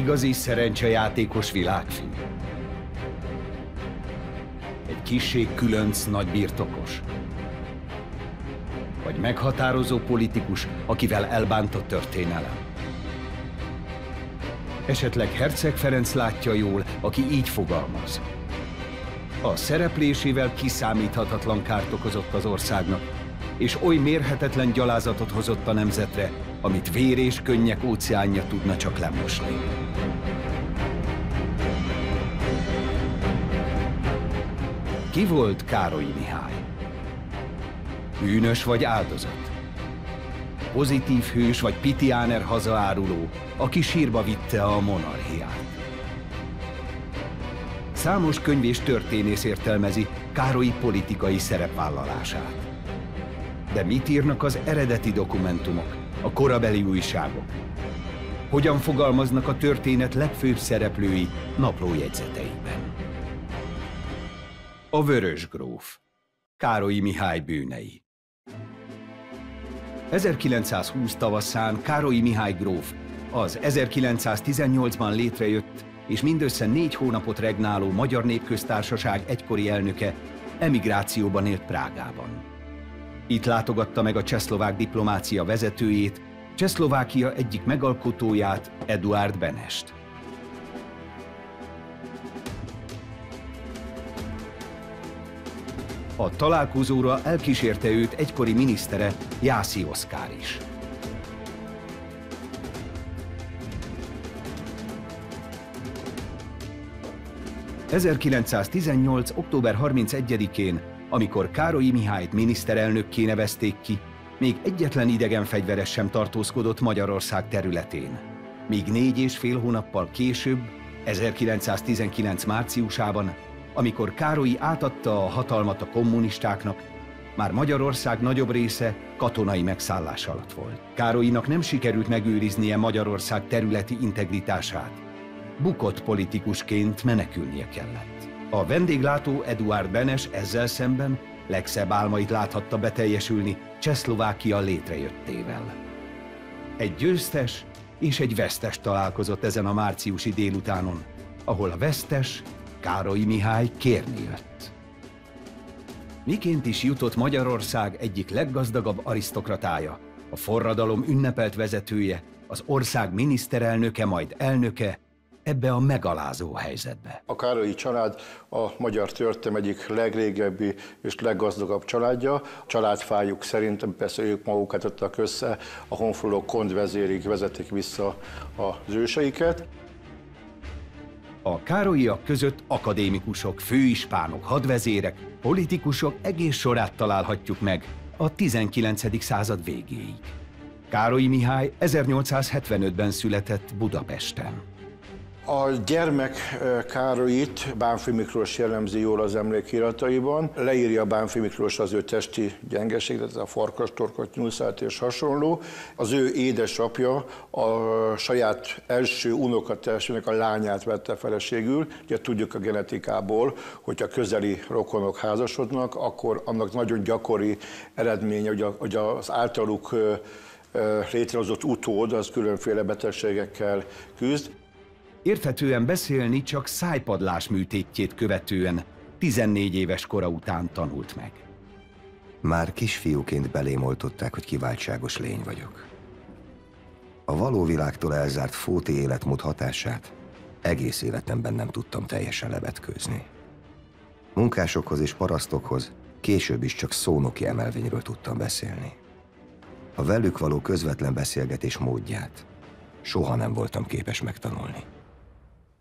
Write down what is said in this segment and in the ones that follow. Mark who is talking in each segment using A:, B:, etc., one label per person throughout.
A: igazi szerencsejátékos világfiú. Egy kisség különc nagy birtokos. Vagy meghatározó politikus, akivel elbánt a történelem. Esetleg Herceg Ferenc látja jól, aki így fogalmaz. A szereplésével kiszámíthatatlan kárt okozott az országnak, és oly mérhetetlen gyalázatot hozott a nemzetre, amit vér és könnyek óceánja tudna csak lemosni. Ki volt Károly Mihály? Bűnös vagy áldozat? Pozitív hős vagy pitiáner hazaáruló, aki sírba vitte a monarchiát? Számos könyv és történész értelmezi Károly politikai szerepvállalását. De mit írnak az eredeti dokumentumok, a korabeli újságok? Hogyan fogalmaznak a történet legfőbb szereplői naplójegyzeteiben? A Vörös Gróf Károlyi Mihály bűnei 1920 tavaszán Károlyi Mihály gróf az 1918-ban létrejött és mindössze négy hónapot regnáló Magyar Népköztársaság egykori elnöke emigrációban élt Prágában. Itt látogatta meg a csehszlovák diplomácia vezetőjét, Csehszlovákia egyik megalkotóját, Eduard Benest. A találkozóra elkísérte őt egykori minisztere, Jászi Oszkár is. 1918. október 31-én, amikor Károlyi Mihályt miniszterelnökké nevezték ki, még egyetlen idegen fegyveres sem tartózkodott Magyarország területén. Míg négy és fél hónappal később, 1919. márciusában, amikor Károlyi átadta a hatalmat a kommunistáknak, már Magyarország nagyobb része katonai megszállás alatt volt. Károlyinak nem sikerült megőriznie Magyarország területi integritását, bukott politikusként menekülnie kellett. A vendéglátó Eduard Benes ezzel szemben legszebb álmait láthatta beteljesülni Csehszlovákia létrejöttével. Egy győztes és egy vesztes találkozott ezen a márciusi délutánon, ahol a vesztes Károly Mihály kérni jött. Miként is jutott Magyarország egyik leggazdagabb arisztokratája, a forradalom ünnepelt vezetője, az ország miniszterelnöke, majd elnöke, ebbe a megalázó helyzetbe.
B: A Károlyi család a magyar történelem egyik legrégebbi és leggazdagabb családja. Családfájuk szerint, persze ők magukat adtak össze, a honfoglaló kondvezérig vezetik vissza az őseiket.
A: A Károlyiak között akadémikusok, főispánok, hadvezérek, politikusok egész sorát találhatjuk meg a 19. század végéig. Károlyi Mihály 1875-ben született Budapesten.
B: A gyermek Károlyit Bánfi Miklós jellemzi jól az emlékirataiban. Leírja Bánfi Miklós az ő testi gyengeséget, a farkastorkot, nyúlszát és hasonló. Az ő édesapja a saját első unokatestvének a lányát vette feleségül. Ugye tudjuk a genetikából, hogyha közeli rokonok házasodnak, akkor annak nagyon gyakori eredménye, hogy az általuk létrehozott utód az különféle betegségekkel küzd.
A: Érthetően beszélni csak szájpadlás műtétjét követően 14 éves kora után tanult meg.
C: Már kisfiúként belémoltották, hogy kiváltságos lény vagyok. A való világtól elzárt fóti életmód hatását egész életemben nem tudtam teljesen levetkőzni. Munkásokhoz és parasztokhoz később is csak szónoki emelvényről tudtam beszélni. A velük való közvetlen beszélgetés módját soha nem voltam képes megtanulni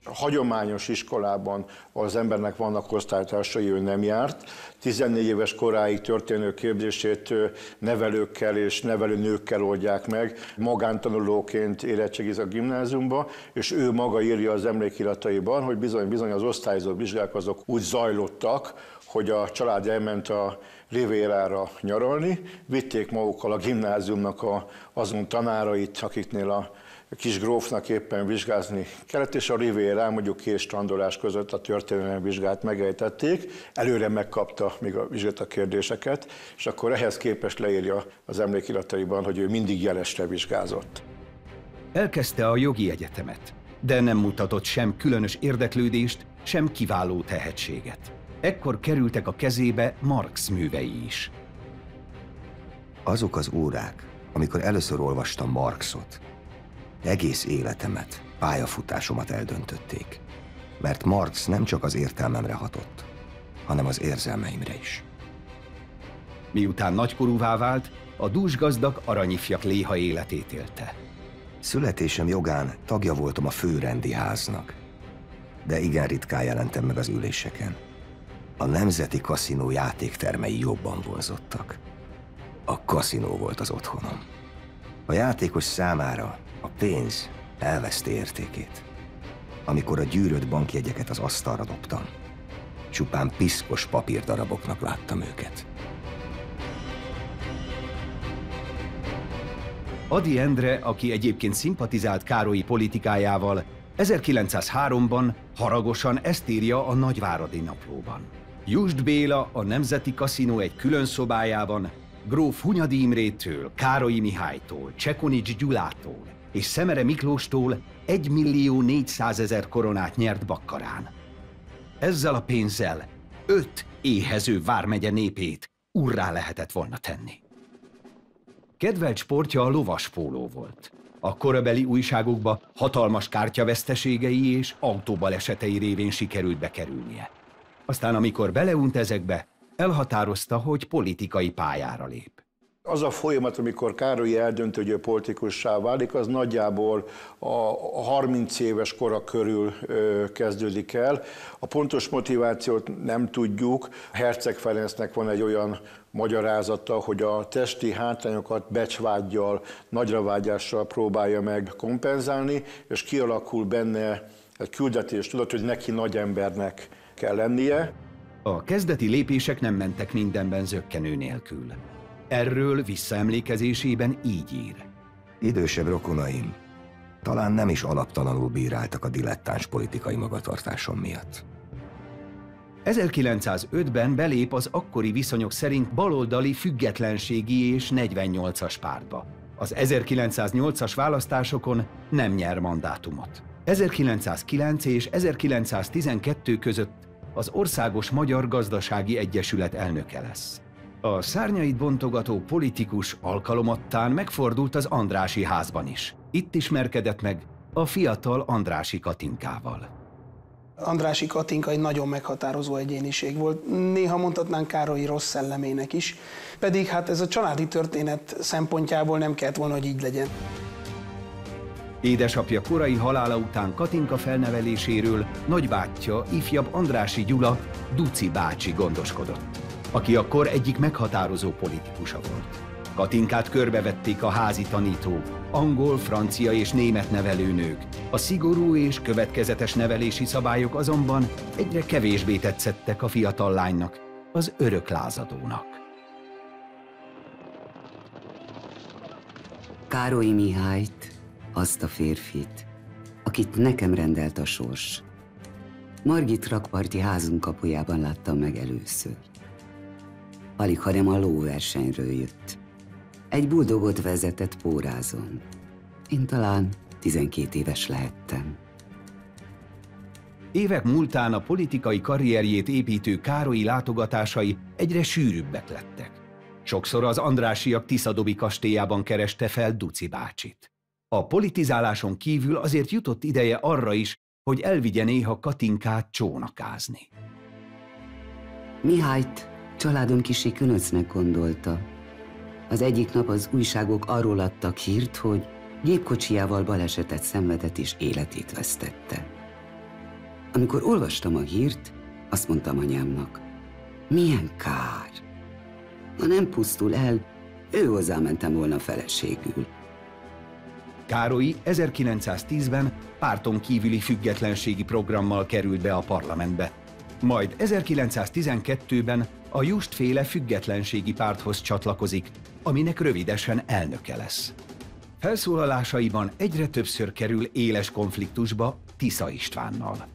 B: a hagyományos iskolában az embernek vannak osztálytársai, ő nem járt. 14 éves koráig történő képzését nevelőkkel és nevelőnőkkel oldják meg. Magántanulóként érettségiz a gimnáziumba, és ő maga írja az emlékirataiban, hogy bizony-bizony az osztályzó vizsgák azok úgy zajlottak, hogy a család elment a Rivérára nyaralni, vitték magukkal a gimnáziumnak a, azon tanárait, akiknél a kis grófnak éppen vizsgázni kellett, és a Riviera mondjuk két strandolás között a történelmi vizsgát megejtették, előre megkapta még a vizsgát a kérdéseket, és akkor ehhez képest leírja az emlékirataiban, hogy ő mindig jelesre vizsgázott.
A: Elkezdte a jogi egyetemet, de nem mutatott sem különös érdeklődést, sem kiváló tehetséget. Ekkor kerültek a kezébe Marx művei is.
C: Azok az órák, amikor először olvastam Marxot, egész életemet, pályafutásomat eldöntötték. Mert Marx nem csak az értelmemre hatott, hanem az érzelmeimre is.
A: Miután nagykorúvá vált, a dúsgazdag aranyifjak léha életét élte.
C: Születésem jogán tagja voltam a főrendi háznak, de igen ritkán jelentem meg az üléseken. A Nemzeti Kaszinó játéktermei jobban vonzottak. A kaszinó volt az otthonom. A játékos számára a pénz elveszti értékét. Amikor a gyűrött bankjegyeket az asztalra dobtam, csupán piszkos papírdaraboknak láttam őket.
A: Adi Endre, aki egyébként szimpatizált Károlyi politikájával, 1903-ban haragosan ezt írja a Nagyváradi Naplóban. Just Béla a Nemzeti Kaszinó egy külön szobájában gróf Hunyadi Imrétől, Károlyi Mihálytól, Csekonics Gyulától és Szemere Miklóstól 1 millió 400 ezer koronát nyert Bakkarán. Ezzel a pénzzel öt éhező vármegye népét urrá lehetett volna tenni. Kedvelt sportja a lovaspóló volt. A korabeli újságokba hatalmas kártyaveszteségei és autóbalesetei révén sikerült bekerülnie. Aztán, amikor beleunt ezekbe, elhatározta, hogy politikai pályára lép.
B: Az a folyamat, amikor Károly eldöntő, hogy politikussá válik, az nagyjából a 30 éves kora körül kezdődik el. A pontos motivációt nem tudjuk. Herceg Ferencnek van egy olyan magyarázata, hogy a testi hátrányokat becsvágyjal, nagyravágyással próbálja meg kompenzálni, és kialakul benne egy küldetés tudat, hogy neki nagy embernek kell lennie.
A: A kezdeti lépések nem mentek mindenben zöggenő nélkül. Erről visszaemlékezésében így ír.
C: Idősebb rokonaim talán nem is alaptalanul bíráltak a dilettáns politikai magatartásom miatt.
A: 1905-ben belép az akkori viszonyok szerint baloldali függetlenségi és 48-as pártba. Az 1908-as választásokon nem nyer mandátumot. 1909 és 1912 között az Országos Magyar Gazdasági Egyesület elnöke lesz. A szárnyait bontogató politikus alkalomattán megfordult az Andrási házban is. Itt ismerkedett meg a fiatal Andrási Katinkával.
D: Andrási Katinka egy nagyon meghatározó egyéniség volt, néha mondhatnánk Károlyi rossz szellemének is, pedig hát ez a családi történet szempontjából nem kellett volna, hogy így legyen.
A: Édesapja korai halála után Katinka felneveléséről nagybátyja, ifjabb Andrási Gyula, Duci bácsi gondoskodott, aki akkor egyik meghatározó politikusa volt. Katinkát körbevették a házi tanítók, angol, francia és német nevelőnők. A szigorú és következetes nevelési szabályok azonban egyre kevésbé tetszettek a fiatal lánynak, az örök lázadónak.
E: Károly Mihályt azt a férfit, akit nekem rendelt a sors. Margit rakparti házunk kapujában láttam meg először. Alig, hanem a lóversenyről jött. Egy buldogot vezetett pórázon. Én talán 12 éves lehettem.
A: Évek múltán a politikai karrierjét építő Károlyi látogatásai egyre sűrűbbek lettek. Sokszor az Andrásiak Tiszadobi kastélyában kereste fel Duci bácsit. A politizáláson kívül azért jutott ideje arra is, hogy elvigye néha Katinkát csónakázni.
E: Mihályt családom kisé könöcnek gondolta. Az egyik nap az újságok arról adtak hírt, hogy gépkocsijával balesetet szenvedett és életét vesztette. Amikor olvastam a hírt, azt mondtam anyámnak, milyen kár. Ha nem pusztul el, ő hozzámentem volna feleségül.
A: Károly 1910-ben párton kívüli függetlenségi programmal került be a parlamentbe. Majd 1912-ben a Justféle függetlenségi párthoz csatlakozik, aminek rövidesen elnöke lesz. Felszólalásaiban egyre többször kerül éles konfliktusba Tisza Istvánnal.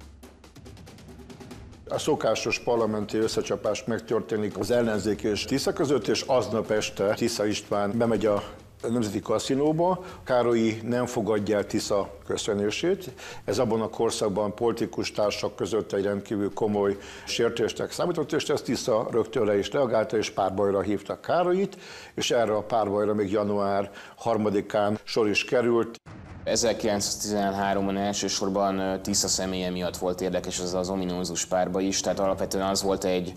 B: A szokásos parlamenti összecsapás megtörténik az ellenzék és Tisza között, és aznap este Tisza István bemegy a Nemzeti Kaszinóba. Károlyi nem fogadja el Tisza köszönését. Ez abban a korszakban politikus társak között egy rendkívül komoly sértésnek számított, és ezt Tisza rögtön le is reagálta, és párbajra hívtak Károlyit, és erre a párbajra még január 3-án sor is került.
F: 1913-ban elsősorban Tisza személye miatt volt érdekes ez az ominózus párba is, tehát alapvetően az volt egy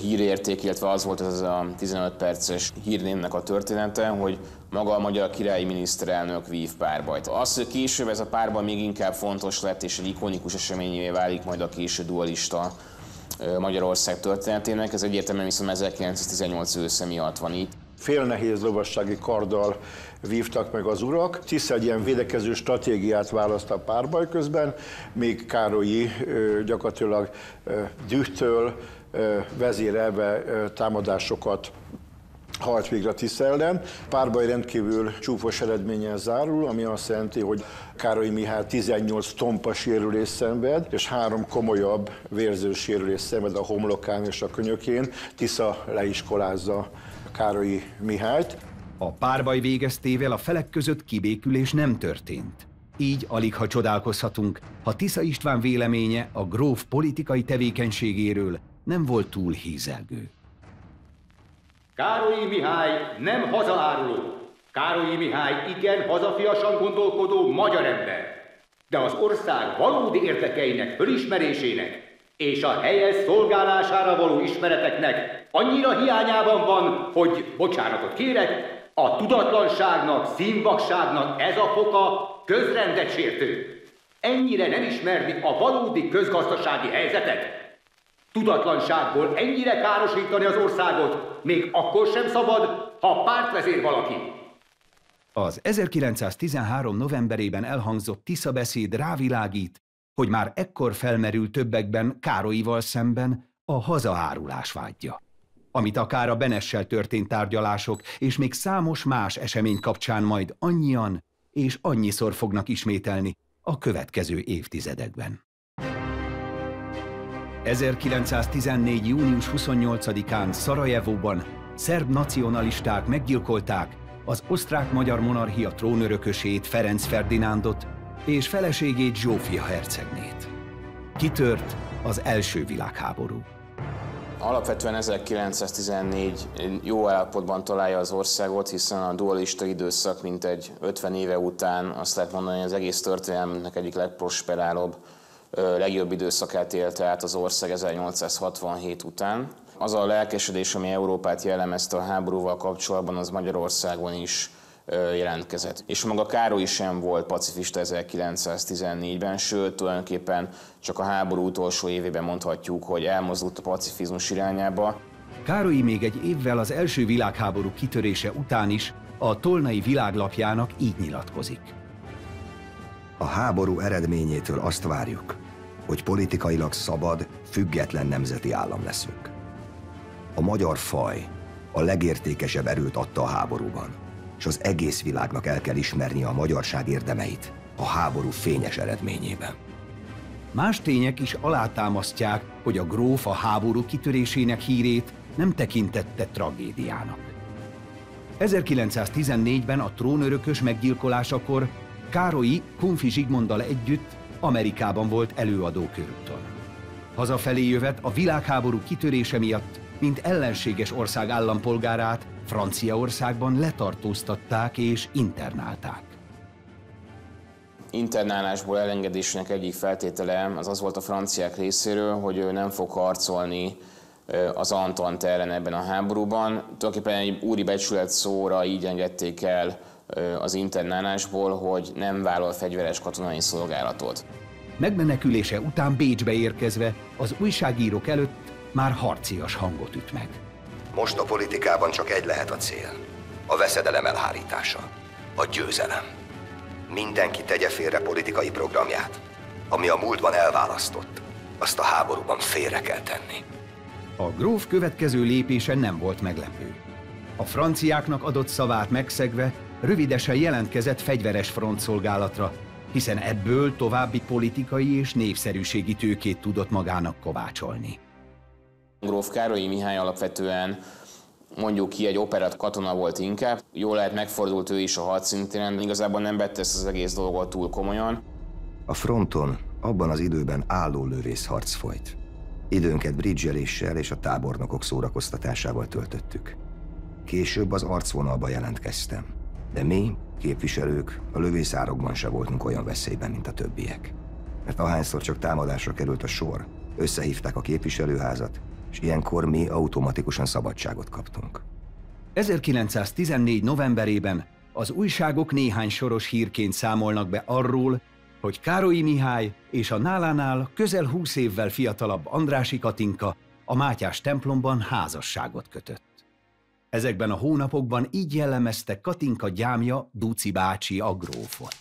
F: hírérték, illetve az volt ez a 15 perces hírnémnek a története, hogy maga a magyar királyi miniszterelnök vív párbajt. Az, hogy később ez a párbaj még inkább fontos lett, és egy ikonikus eseményévé válik majd a késő dualista Magyarország történetének, ez egyértelműen viszont 1918 ősze miatt van itt.
B: Fél nehéz lovassági karddal vívtak meg az urak. Tisza egy ilyen védekező stratégiát választ a párbaj közben, még Károlyi gyakorlatilag dühtől vezérelve támadásokat hajt végre Tisza ellen. Párbaj rendkívül csúfos eredménnyel zárul, ami azt jelenti, hogy Károly Mihály 18 tompa sérülés szenved, és három komolyabb vérző sérülés szenved a homlokán és a könyökén. Tisza leiskolázza Károlyi Mihályt.
A: A párbaj végeztével a felek között kibékülés nem történt. Így alig ha csodálkozhatunk, ha Tisza István véleménye a gróf politikai tevékenységéről nem volt túl hízelgő.
G: Károlyi Mihály nem hazaáruló. Károlyi Mihály igen hazafiasan gondolkodó magyar ember. De az ország valódi érdekeinek fölismerésének és a helyes szolgálására való ismereteknek annyira hiányában van, hogy bocsánatot kérek, a tudatlanságnak, színvakságnak ez a foka közrendet sértő. Ennyire nem ismerni a valódi közgazdasági helyzetet, tudatlanságból ennyire károsítani az országot, még akkor sem szabad, ha pártvezér valaki.
A: Az 1913. novemberében elhangzott Tisza beszéd rávilágít, hogy már ekkor felmerül többekben Károlyival szemben a hazaárulás vágyja, amit akár a Benessel történt tárgyalások és még számos más esemény kapcsán majd annyian és annyiszor fognak ismételni a következő évtizedekben. 1914. június 28-án Szarajevóban szerb nacionalisták meggyilkolták az osztrák-magyar monarchia trónörökösét Ferenc Ferdinándot és feleségét Zsófia hercegnét. Kitört az első világháború.
F: Alapvetően 1914 jó állapotban találja az országot, hiszen a dualista időszak mintegy 50 éve után azt lehet mondani, hogy az egész történelmünknek egyik legprosperálóbb legjobb időszakát élte át az ország 1867 után. Az a lelkesedés, ami Európát jellemezte a háborúval kapcsolatban, az Magyarországon is jelentkezett. És maga Károly sem volt pacifista 1914-ben, sőt, tulajdonképpen csak a háború utolsó évében mondhatjuk, hogy elmozdult a pacifizmus irányába.
A: Károly még egy évvel az első világháború kitörése után is a Tolnai világlapjának így nyilatkozik.
C: A háború eredményétől azt várjuk, hogy politikailag szabad, független nemzeti állam leszünk. A magyar faj a legértékesebb erőt adta a háborúban, és az egész világnak el kell ismerni a magyarság érdemeit a háború fényes eredményében.
A: Más tények is alátámasztják, hogy a gróf a háború kitörésének hírét nem tekintette tragédiának. 1914-ben a trónörökös meggyilkolásakor Károlyi Kunfi Zsigmonddal együtt Amerikában volt előadó körúton. Hazafelé jövet a világháború kitörése miatt, mint ellenséges ország állampolgárát Franciaországban letartóztatták és internálták.
F: Internálásból elengedésének egyik feltétele az az volt a franciák részéről, hogy ő nem fog harcolni az Antant ellen ebben a háborúban. Tulajdonképpen egy úri becsület szóra így engedték el az internálásból, hogy nem vállal fegyveres katonai szolgálatot.
A: Megmenekülése után Bécsbe érkezve az újságírók előtt már harcias hangot üt meg.
C: Most a politikában csak egy lehet a cél. A veszedelem elhárítása. A győzelem. Mindenki tegye félre politikai programját. Ami a múltban elválasztott, azt a háborúban félre kell tenni.
A: A gróf következő lépése nem volt meglepő. A franciáknak adott szavát megszegve rövidesen jelentkezett fegyveres frontszolgálatra, hiszen ebből további politikai és népszerűségi tőkét tudott magának kovácsolni.
F: Gróf Károlyi Mihály alapvetően mondjuk ki egy operat katona volt inkább. Jól lehet megfordult ő is a hadszintéren, igazából nem vette ezt az egész dolgot túl komolyan.
C: A fronton abban az időben álló harc folyt. Időnket bridgeléssel és a tábornokok szórakoztatásával töltöttük. Később az arcvonalba jelentkeztem, de mi, képviselők, a lövészárokban se voltunk olyan veszélyben, mint a többiek. Mert ahányszor csak támadásra került a sor, összehívták a képviselőházat, és ilyenkor mi automatikusan szabadságot kaptunk.
A: 1914. novemberében az újságok néhány soros hírként számolnak be arról, hogy Károlyi Mihály és a nálánál közel húsz évvel fiatalabb Andrási Katinka a Mátyás templomban házasságot kötött. Ezekben a hónapokban így jellemezte Katinka gyámja Duci bácsi a grófot.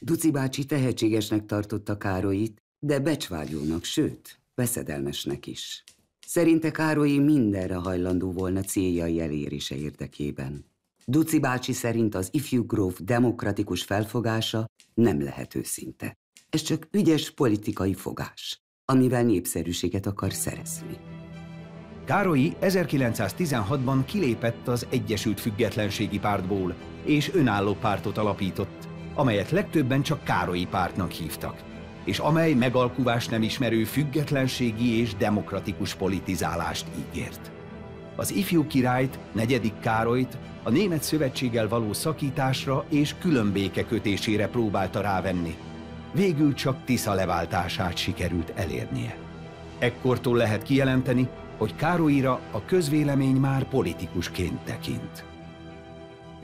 E: Duci bácsi tehetségesnek tartotta Károlyit, de becsvágyónak, sőt, veszedelmesnek is. Szerinte Károlyi mindenre hajlandó volna céljai elérése érdekében. Duci bácsi szerint az ifjú gróf demokratikus felfogása nem lehet őszinte. Ez csak ügyes politikai fogás, amivel népszerűséget akar szerezni.
A: Károlyi 1916-ban kilépett az Egyesült Függetlenségi Pártból, és önálló pártot alapított, amelyet legtöbben csak Károlyi pártnak hívtak, és amely megalkuvás nem ismerő függetlenségi és demokratikus politizálást ígért. Az ifjú királyt, negyedik Károlyt a német szövetséggel való szakításra és különbéke kötésére próbálta rávenni. Végül csak Tisza leváltását sikerült elérnie. Ekkortól lehet kijelenteni, hogy Károlyra a közvélemény már politikusként tekint.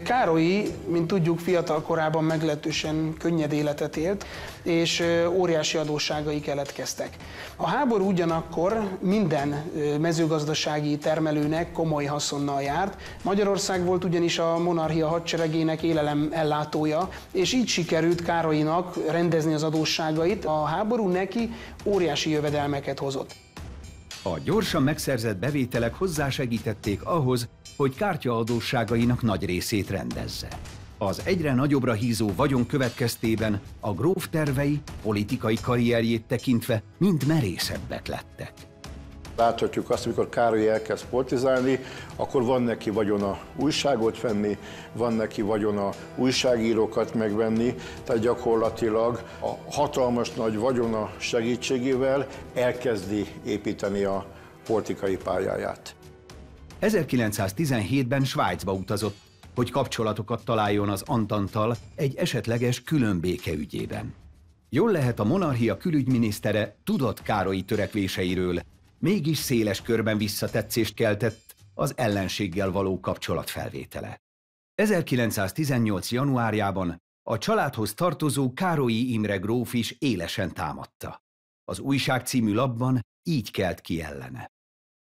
D: Károlyi, mint tudjuk, fiatal korában meglehetősen könnyed életet élt, és óriási adósságai keletkeztek. A háború ugyanakkor minden mezőgazdasági termelőnek komoly haszonnal járt. Magyarország volt ugyanis a monarchia hadseregének élelem ellátója, és így sikerült Károlyinak rendezni az adósságait. A háború neki óriási jövedelmeket hozott.
A: A gyorsan megszerzett bevételek hozzásegítették ahhoz, hogy kártyaadósságainak nagy részét rendezze. Az egyre nagyobbra hízó vagyon következtében a gróf tervei politikai karrierjét tekintve mind merészebbek lettek.
B: Láthatjuk azt, amikor Károly elkezd politizálni, akkor van neki vagyona újságot venni, van neki vagyona újságírókat megvenni, tehát gyakorlatilag a hatalmas nagy vagyona segítségével elkezdi építeni a politikai pályáját.
A: 1917-ben Svájcba utazott, hogy kapcsolatokat találjon az Antanttal egy esetleges különbéke ügyében. Jól lehet a monarchia külügyminisztere tudott Károlyi törekvéseiről, mégis széles körben visszatetszést keltett az ellenséggel való kapcsolatfelvétele. 1918. januárjában a családhoz tartozó Károlyi Imre gróf is élesen támadta. Az újság című labban így kelt ki ellene.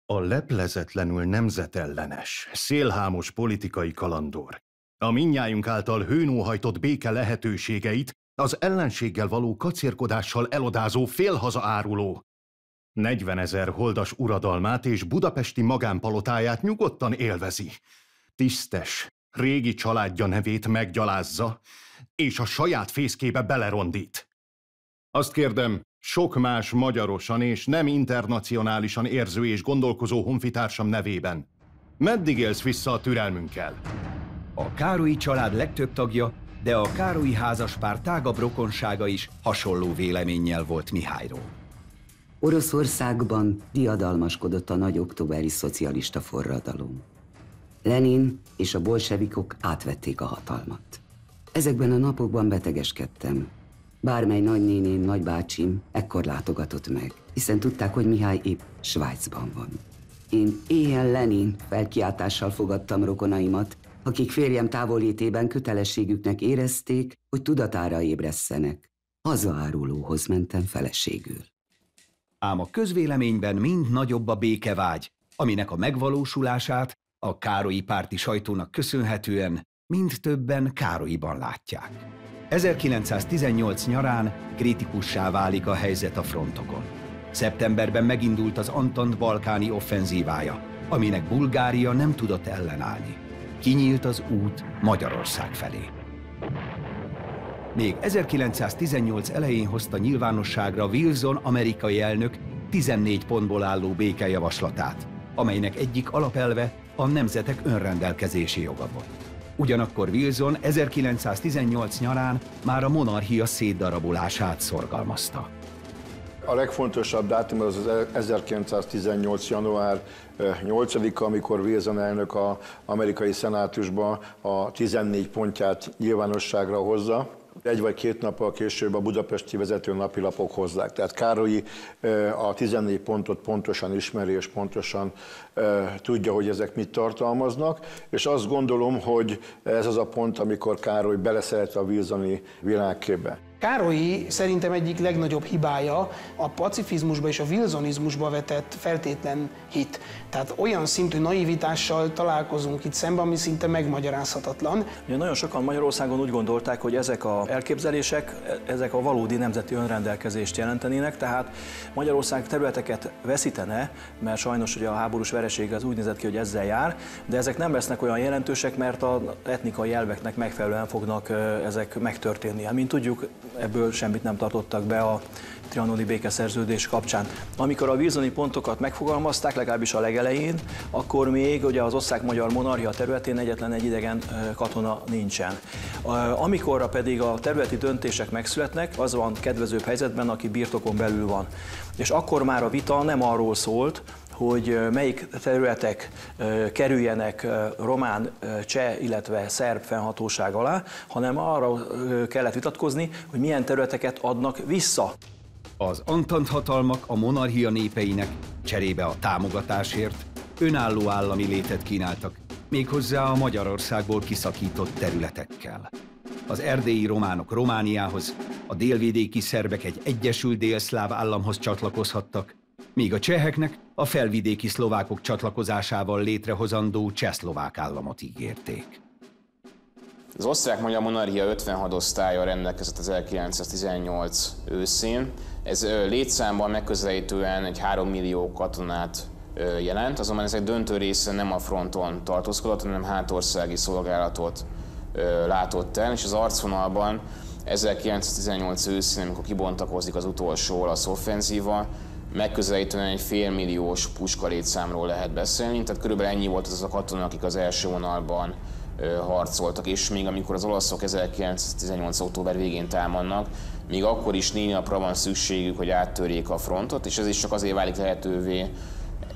H: A leplezetlenül nemzetellenes, szélhámos politikai kalandor, a minnyájunk által hőnóhajtott béke lehetőségeit az ellenséggel való kacérkodással elodázó félhaza áruló, 40 ezer holdas uradalmát és budapesti magánpalotáját nyugodtan élvezi. Tisztes, régi családja nevét meggyalázza, és a saját fészkébe belerondít. Azt kérdem, sok más magyarosan és nem internacionálisan érző és gondolkozó honfitársam nevében. Meddig élsz vissza a türelmünkkel?
A: A Károlyi család legtöbb tagja, de a Károlyi házaspár tágabb rokonsága is hasonló véleménnyel volt Mihályról.
E: Oroszországban diadalmaskodott a nagy októberi szocialista forradalom. Lenin és a bolsevikok átvették a hatalmat. Ezekben a napokban betegeskedtem. Bármely nagynéném, nagybácsim ekkor látogatott meg, hiszen tudták, hogy Mihály épp Svájcban van. Én éjjel Lenin felkiáltással fogadtam rokonaimat, akik férjem távollétében kötelességüknek érezték, hogy tudatára ébresszenek. Hazaárulóhoz mentem feleségül.
A: Ám a közvéleményben mind nagyobb a békevágy, aminek a megvalósulását a Károlyi párti sajtónak köszönhetően mind többen Károlyiban látják. 1918 nyarán kritikussá válik a helyzet a frontokon. Szeptemberben megindult az Antant balkáni offenzívája, aminek Bulgária nem tudott ellenállni. Kinyílt az út Magyarország felé. Még 1918 elején hozta nyilvánosságra Wilson amerikai elnök 14 pontból álló békejavaslatát, amelynek egyik alapelve a nemzetek önrendelkezési joga volt. Ugyanakkor Wilson 1918 nyarán már a monarchia szétdarabolását szorgalmazta.
B: A legfontosabb dátum az az 1918. január 8-a, amikor Wilson elnök az amerikai szenátusban a 14 pontját nyilvánosságra hozza. Egy vagy két nappal később a budapesti vezető napilapok hozzák. Tehát Károlyi a 14 pontot pontosan ismeri, és pontosan tudja, hogy ezek mit tartalmaznak, és azt gondolom, hogy ez az a pont, amikor Károly beleszeret a Wilsoni világkébe.
D: Károlyi szerintem egyik legnagyobb hibája a pacifizmusba és a wilsonizmusba vetett feltétlen hit. Tehát olyan szintű naivitással találkozunk itt szemben, ami szinte megmagyarázhatatlan.
I: Ugye nagyon sokan Magyarországon úgy gondolták, hogy ezek a elképzelések, ezek a valódi nemzeti önrendelkezést jelentenének, tehát Magyarország területeket veszítene, mert sajnos ugye a háborús vereség az úgy nézett ki, hogy ezzel jár, de ezek nem lesznek olyan jelentősek, mert az etnikai elveknek megfelelően fognak ezek megtörténni. Mint tudjuk, ebből semmit nem tartottak be a trianoni békeszerződés kapcsán. Amikor a vízoni pontokat megfogalmazták, legalábbis a legelején, akkor még ugye az osztrák-magyar monarchia területén egyetlen egy idegen katona nincsen. Amikor pedig a területi döntések megszületnek, az van kedvezőbb helyzetben, aki birtokon belül van. És akkor már a vita nem arról szólt, hogy melyik területek kerüljenek román, cseh, illetve szerb fennhatóság alá, hanem arra kellett vitatkozni, hogy milyen területeket adnak vissza.
A: Az Antant hatalmak a monarchia népeinek cserébe a támogatásért önálló állami létet kínáltak, méghozzá a Magyarországból kiszakított területekkel. Az erdélyi románok Romániához, a délvidéki szerbek egy egyesült délszláv államhoz csatlakozhattak, míg a cseheknek a felvidéki szlovákok csatlakozásával létrehozandó csehszlovák államot ígérték.
F: Az osztrák-magyar monarchia 56 osztálya rendelkezett az 1918 őszén. Ez létszámban megközelítően egy 3 millió katonát jelent, azonban ezek döntő része nem a fronton tartózkodott, hanem hátországi szolgálatot látott el, és az arcvonalban 1918 őszén, amikor kibontakozik az utolsó olasz offenzíva, megközelítően egy félmilliós puskalétszámról lehet beszélni, tehát körülbelül ennyi volt az a katona, akik az első vonalban harcoltak, és még amikor az olaszok 1918. október végén támadnak, még akkor is négy napra van szükségük, hogy áttörjék a frontot, és ez is csak azért válik lehetővé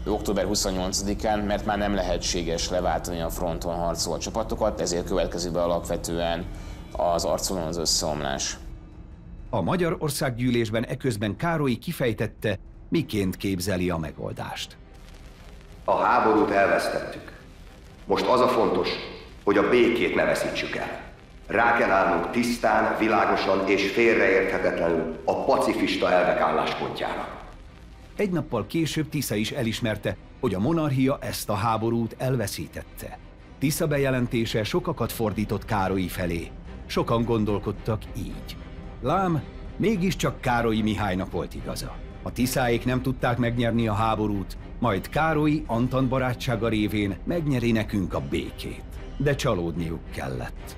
F: október 28-án, mert már nem lehetséges leváltani a fronton harcoló csapatokat, ezért következik be alapvetően az arcolon az összeomlás.
A: A Magyar Országgyűlésben eközben Károly kifejtette, miként képzeli a megoldást.
C: A háborút elvesztettük. Most az a fontos, hogy a békét ne veszítsük el. Rá kell állnunk tisztán, világosan és félreérthetetlenül a pacifista elvek álláspontjára.
A: Egy nappal később Tisza is elismerte, hogy a monarchia ezt a háborút elveszítette. Tisza bejelentése sokakat fordított Károlyi felé. Sokan gondolkodtak így. Lám, mégiscsak Károlyi Mihálynak volt igaza. A Tiszáék nem tudták megnyerni a háborút, majd Károly Antan barátsága révén megnyeri nekünk a békét. De csalódniuk kellett.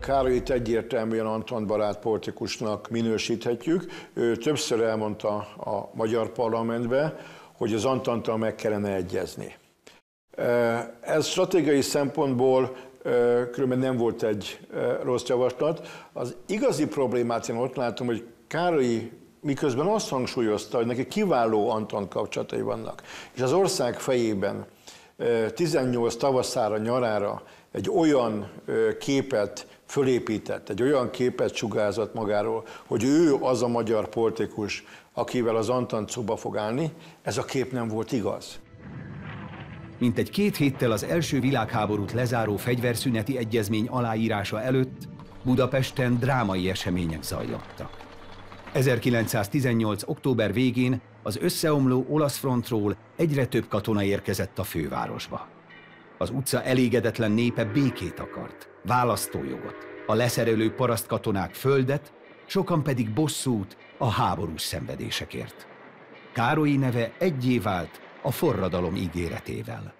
B: Károlyt egyértelműen Anton barát politikusnak minősíthetjük. Ő többször elmondta a magyar parlamentbe, hogy az Antantal meg kellene egyezni. Ez stratégiai szempontból különben nem volt egy rossz javaslat. Az igazi problémát én ott látom, hogy Károly miközben azt hangsúlyozta, hogy neki kiváló Anton kapcsolatai vannak, és az ország fejében 18 tavaszára, nyarára egy olyan képet fölépített, egy olyan képet sugárzott magáról, hogy ő az a magyar politikus, akivel az Antant szóba fog állni, ez a kép nem volt igaz.
A: Mint egy két héttel az első világháborút lezáró fegyverszüneti egyezmény aláírása előtt Budapesten drámai események zajlottak. 1918. október végén az összeomló olasz frontról egyre több katona érkezett a fővárosba. Az utca elégedetlen népe békét akart, választójogot, a leszerelő paraszt katonák földet, sokan pedig bosszút a háborús szenvedésekért. Károlyi neve egyé vált a forradalom ígéretével.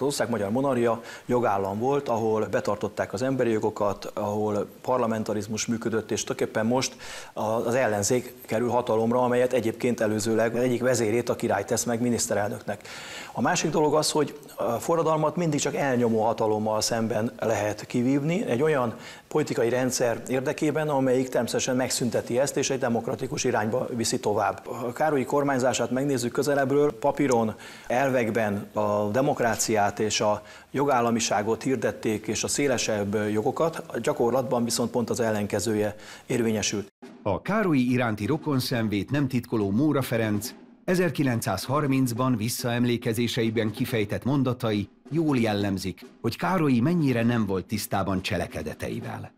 I: Az ország-magyar monarchia jogállam volt, ahol betartották az emberi jogokat, ahol parlamentarizmus működött, és tulajdonképpen most az ellenzék kerül hatalomra, amelyet egyébként előzőleg egyik vezérét a király tesz meg miniszterelnöknek. A másik dolog az, hogy a forradalmat mindig csak elnyomó hatalommal szemben lehet kivívni, egy olyan politikai rendszer érdekében, amelyik természetesen megszünteti ezt, és egy demokratikus irányba viszi tovább. A Károlyi kormányzását megnézzük közelebbről, papíron, elvekben a demokráciát és a jogállamiságot hirdették, és a szélesebb jogokat, a gyakorlatban viszont pont az ellenkezője érvényesült.
A: A Károlyi iránti rokonszenvét nem titkoló Móra Ferenc 1930-ban visszaemlékezéseiben kifejtett mondatai jól jellemzik, hogy Károlyi mennyire nem volt tisztában cselekedeteivel.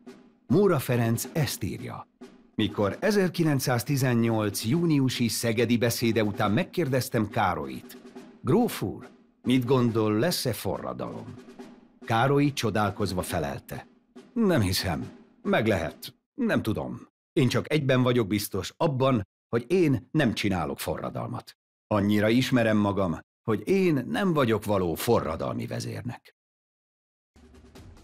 A: Móra Ferenc ezt írja. Mikor 1918. júniusi szegedi beszéde után megkérdeztem Károlyt, Gróf úr, mit gondol, lesz-e forradalom? Károly csodálkozva felelte. Nem hiszem. Meg lehet. Nem tudom. Én csak egyben vagyok biztos, abban, hogy én nem csinálok forradalmat. Annyira ismerem magam, hogy én nem vagyok való forradalmi vezérnek.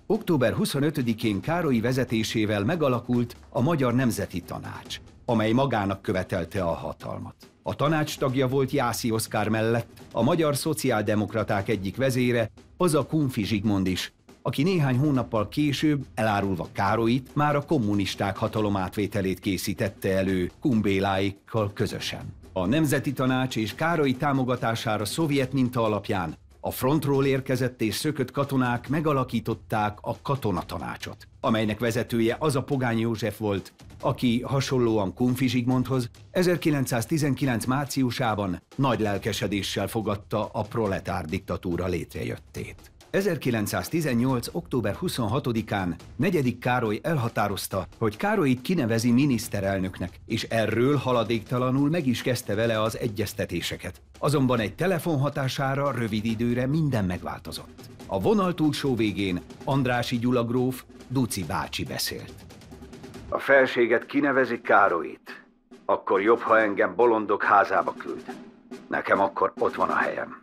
A: Október 25-én Károlyi vezetésével megalakult a Magyar Nemzeti Tanács, amely magának követelte a hatalmat. A tanács tagja volt Jászi Oszkár mellett, a magyar szociáldemokraták egyik vezére, az a Kunfi Zsigmond is, aki néhány hónappal később, elárulva Károlyt, már a kommunisták hatalomátvételét készítette elő Kumbéláikkal közösen. A Nemzeti Tanács és Károly támogatására szovjet minta alapján a frontról érkezett és szökött katonák megalakították a katonatanácsot, amelynek vezetője az a Pogány József volt, aki hasonlóan Kunfi Zsigmondhoz 1919 márciusában nagy lelkesedéssel fogadta a proletár diktatúra létrejöttét. 1918. október 26-án negyedik Károly elhatározta, hogy Károlyt kinevezi miniszterelnöknek, és erről haladéktalanul meg is kezdte vele az egyeztetéseket. Azonban egy telefon hatására rövid időre minden megváltozott. A vonal túlsó végén Andrási Gyula gróf Duci bácsi beszélt.
J: A felséget kinevezi Károlyt, akkor jobb, ha engem bolondok házába küld. Nekem akkor ott van a helyem.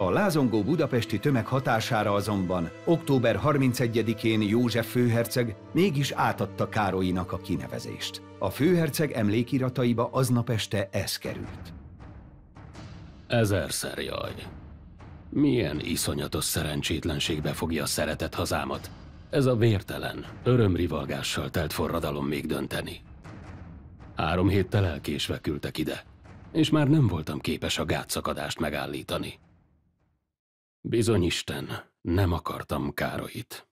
A: A lázongó budapesti tömeg hatására azonban október 31-én József főherceg mégis átadta Károlyinak a kinevezést. A főherceg emlékirataiba aznap este ez került.
K: Ezerszer jaj. Milyen iszonyatos szerencsétlenségbe fogja a szeretett hazámat. Ez a vértelen, örömrivalgással telt forradalom még dönteni. Három héttel elkésve küldtek ide, és már nem voltam képes a gátszakadást megállítani. Bizony Isten, nem akartam Károlyit.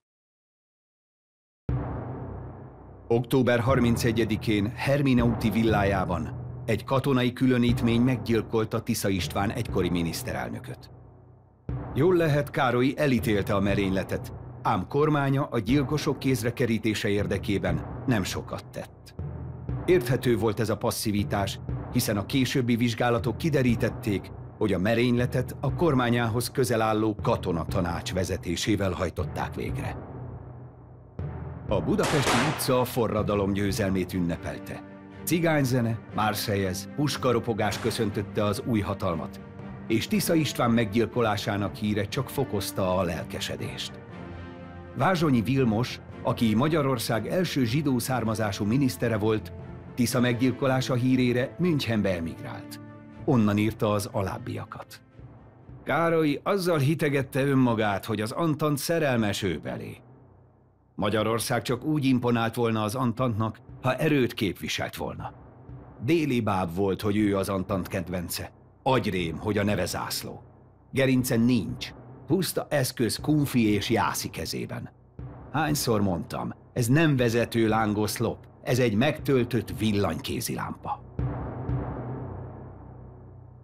A: Október 31-én Hermina úti villájában egy katonai különítmény meggyilkolta Tisza István egykori miniszterelnököt. Jól lehet, Károly elítélte a merényletet, ám kormánya a gyilkosok kézre kerítése érdekében nem sokat tett. Érthető volt ez a passzivitás, hiszen a későbbi vizsgálatok kiderítették, hogy a merényletet a kormányához közel álló katonatanács vezetésével hajtották végre. A Budapesti utca a forradalom győzelmét ünnepelte. Cigányzene, Márszejez, puskaropogás köszöntötte az új hatalmat, és Tisza István meggyilkolásának híre csak fokozta a lelkesedést. Vázsonyi Vilmos, aki Magyarország első zsidó származású minisztere volt, Tisza meggyilkolása hírére Münchenbe emigrált. Onnan írta az alábbiakat. Károly azzal hitegette önmagát, hogy az Antant szerelmes ő belé. Magyarország csak úgy imponált volna az Antantnak, ha erőt képviselt volna. Déli báb volt, hogy ő az Antant kedvence. Agyrém, hogy a neve zászló. Gerince nincs. Puszta eszköz Kunfi és Jászi kezében. Hányszor mondtam, ez nem vezető lángoszlop, ez egy megtöltött villanykézilámpa.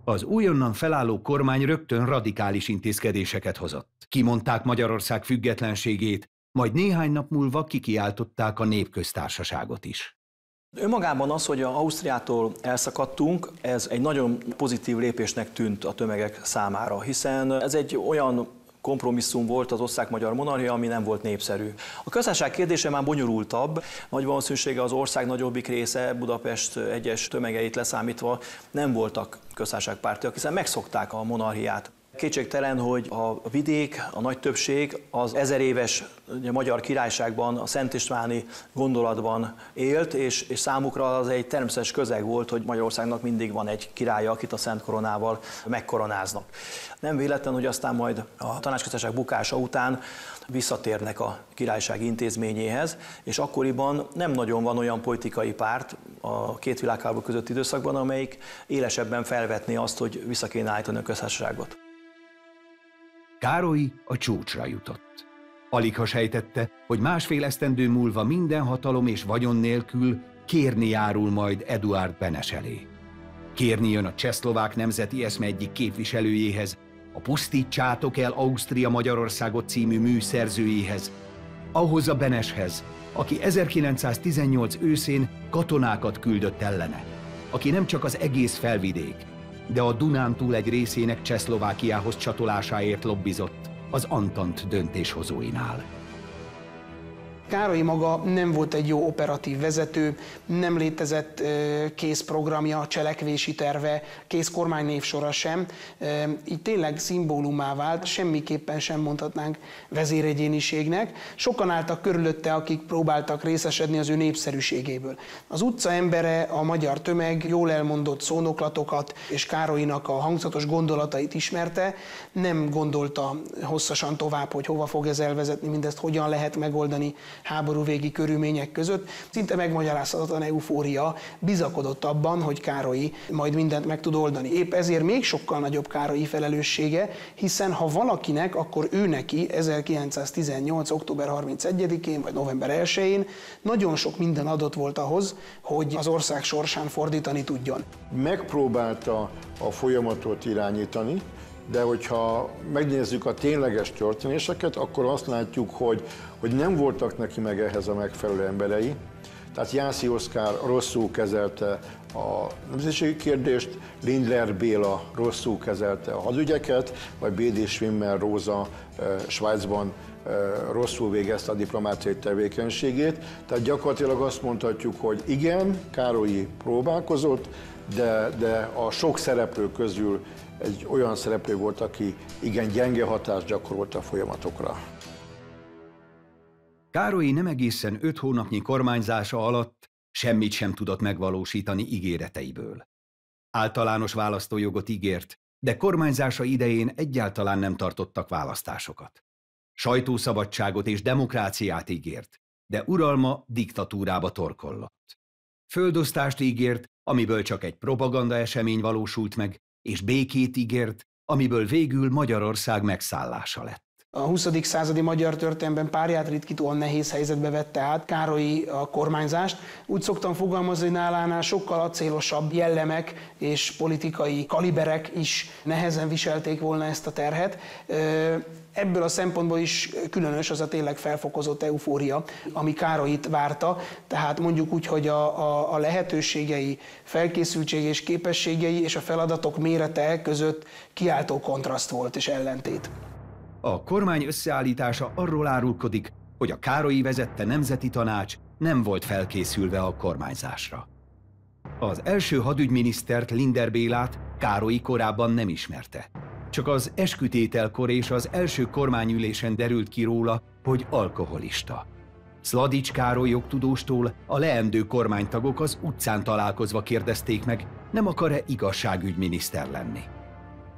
A: Az újonnan felálló kormány rögtön radikális intézkedéseket hozott. Kimondták Magyarország függetlenségét, majd néhány nap múlva kikiáltották a népköztársaságot is.
I: Önmagában az, hogy a Ausztriától elszakadtunk, ez egy nagyon pozitív lépésnek tűnt a tömegek számára, hiszen ez egy olyan kompromisszum volt az osztrák-magyar monarchia, ami nem volt népszerű. A köztársaság kérdése már bonyolultabb, nagy valószínűsége az ország nagyobbik része, Budapest egyes tömegeit leszámítva nem voltak köztársaságpártiak, hiszen megszokták a monarchiát. Kétségtelen, hogy a vidék, a nagy többség az ezer éves magyar királyságban, a Szent Istváni gondolatban élt, és, és számukra az egy természetes közeg volt, hogy Magyarországnak mindig van egy királya, akit a Szent Koronával megkoronáznak. Nem véletlen, hogy aztán majd a tanácsköztársaság bukása után visszatérnek a királyság intézményéhez, és akkoriban nem nagyon van olyan politikai párt a két világháború közötti időszakban, amelyik élesebben felvetné azt, hogy vissza kéne állítani a köztársaságot.
A: Károly a csúcsra jutott. Alig ha sejtette, hogy másfél esztendő múlva minden hatalom és vagyon nélkül kérni járul majd Eduard Benes elé. Kérni jön a csehszlovák nemzeti eszme egyik képviselőjéhez, a Pusztítsátok el Ausztria Magyarországot című műszerzőjéhez, ahhoz a Beneshez, aki 1918 őszén katonákat küldött ellene, aki nem csak az egész felvidék, de a Dunántúl egy részének Csehszlovákiához csatolásáért lobbizott az Antant döntéshozóinál.
D: Károly maga nem volt egy jó operatív vezető, nem létezett kész programja, cselekvési terve, kész kormánynévsora sem. Így tényleg szimbólumá vált, semmiképpen sem mondhatnánk vezéregyéniségnek. Sokan álltak körülötte, akik próbáltak részesedni az ő népszerűségéből. Az utca embere, a magyar tömeg jól elmondott szónoklatokat és Károlynak a hangzatos gondolatait ismerte, nem gondolta hosszasan tovább, hogy hova fog ez elvezetni, mindezt hogyan lehet megoldani, háború végi körülmények között. Szinte megmagyarázhatatlan eufória bizakodott abban, hogy Károlyi majd mindent meg tud oldani. Épp ezért még sokkal nagyobb Károlyi felelőssége, hiszen ha valakinek, akkor ő neki 1918. október 31-én vagy november 1-én nagyon sok minden adott volt ahhoz, hogy az ország sorsán fordítani tudjon.
B: Megpróbálta a folyamatot irányítani, de hogyha megnézzük a tényleges történéseket, akkor azt látjuk, hogy, hogy nem voltak neki meg ehhez a megfelelő emberei. Tehát Jászi Oszkár rosszul kezelte a nemzetiségi kérdést, Lindler Béla rosszul kezelte a hadügyeket, vagy B.D. Schwimmer Róza Svájcban rosszul végezte a diplomáciai tevékenységét. Tehát gyakorlatilag azt mondhatjuk, hogy igen, Károlyi próbálkozott, de, de a sok szereplő közül egy olyan szereplő volt, aki igen gyenge hatást gyakorolt a folyamatokra.
A: Károly nem egészen öt hónapnyi kormányzása alatt semmit sem tudott megvalósítani ígéreteiből. Általános választójogot ígért, de kormányzása idején egyáltalán nem tartottak választásokat. Sajtószabadságot és demokráciát ígért, de uralma diktatúrába torkollott. Földosztást ígért, amiből csak egy propaganda esemény valósult meg, és békét ígért, amiből végül Magyarország megszállása lett.
D: A 20. századi magyar történelemben párját ritkítóan nehéz helyzetbe vette át Károlyi a kormányzást. Úgy szoktam fogalmazni, nálánál sokkal acélosabb jellemek és politikai kaliberek is nehezen viselték volna ezt a terhet. Ebből a szempontból is különös az a tényleg felfokozott eufória, ami Károlyit várta, tehát mondjuk úgy, hogy a, a, a lehetőségei, felkészültség és képességei és a feladatok mérete között kiáltó kontraszt volt és ellentét.
A: A kormány összeállítása arról árulkodik, hogy a Károlyi vezette Nemzeti Tanács nem volt felkészülve a kormányzásra. Az első hadügyminisztert Linder Bélát Károlyi korábban nem ismerte. Csak az eskütételkor és az első kormányülésen derült ki róla, hogy alkoholista. Szladics Károly jogtudóstól a leendő kormánytagok az utcán találkozva kérdezték meg, nem akar-e igazságügyminiszter lenni.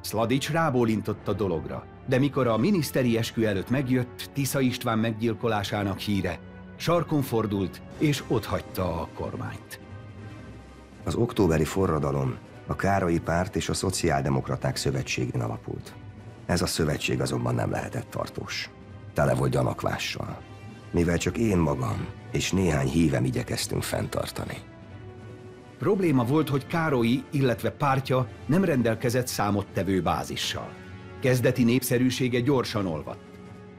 A: Szladics rábólintott a dologra, de mikor a miniszteri eskü előtt megjött Tisza István meggyilkolásának híre, sarkon fordult és otthagyta a kormányt.
C: Az októberi forradalom a Károlyi Párt és a Szociáldemokraták Szövetségén alapult. Ez a szövetség azonban nem lehetett tartós. Tele volt gyanakvással, mivel csak én magam és néhány hívem igyekeztünk fenntartani.
A: Probléma volt, hogy Károlyi, illetve pártja nem rendelkezett számottevő bázissal. Kezdeti népszerűsége gyorsan olvadt.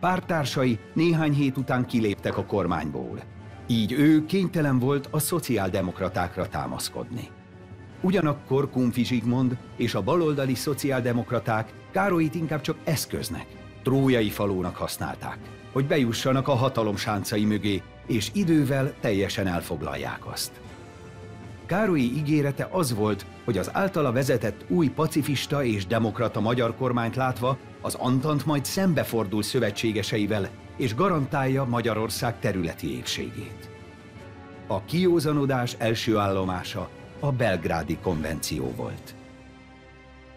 A: Pártársai néhány hét után kiléptek a kormányból. Így ő kénytelen volt a szociáldemokratákra támaszkodni. Ugyanakkor Kunfi Zsigmond és a baloldali szociáldemokraták Károlyt inkább csak eszköznek, trójai falónak használták, hogy bejussanak a hatalom sáncai mögé, és idővel teljesen elfoglalják azt. Károlyi ígérete az volt, hogy az általa vezetett új pacifista és demokrata magyar kormányt látva az Antant majd szembefordul szövetségeseivel, és garantálja Magyarország területi épségét. A kiózanodás első állomása a Belgrádi konvenció volt.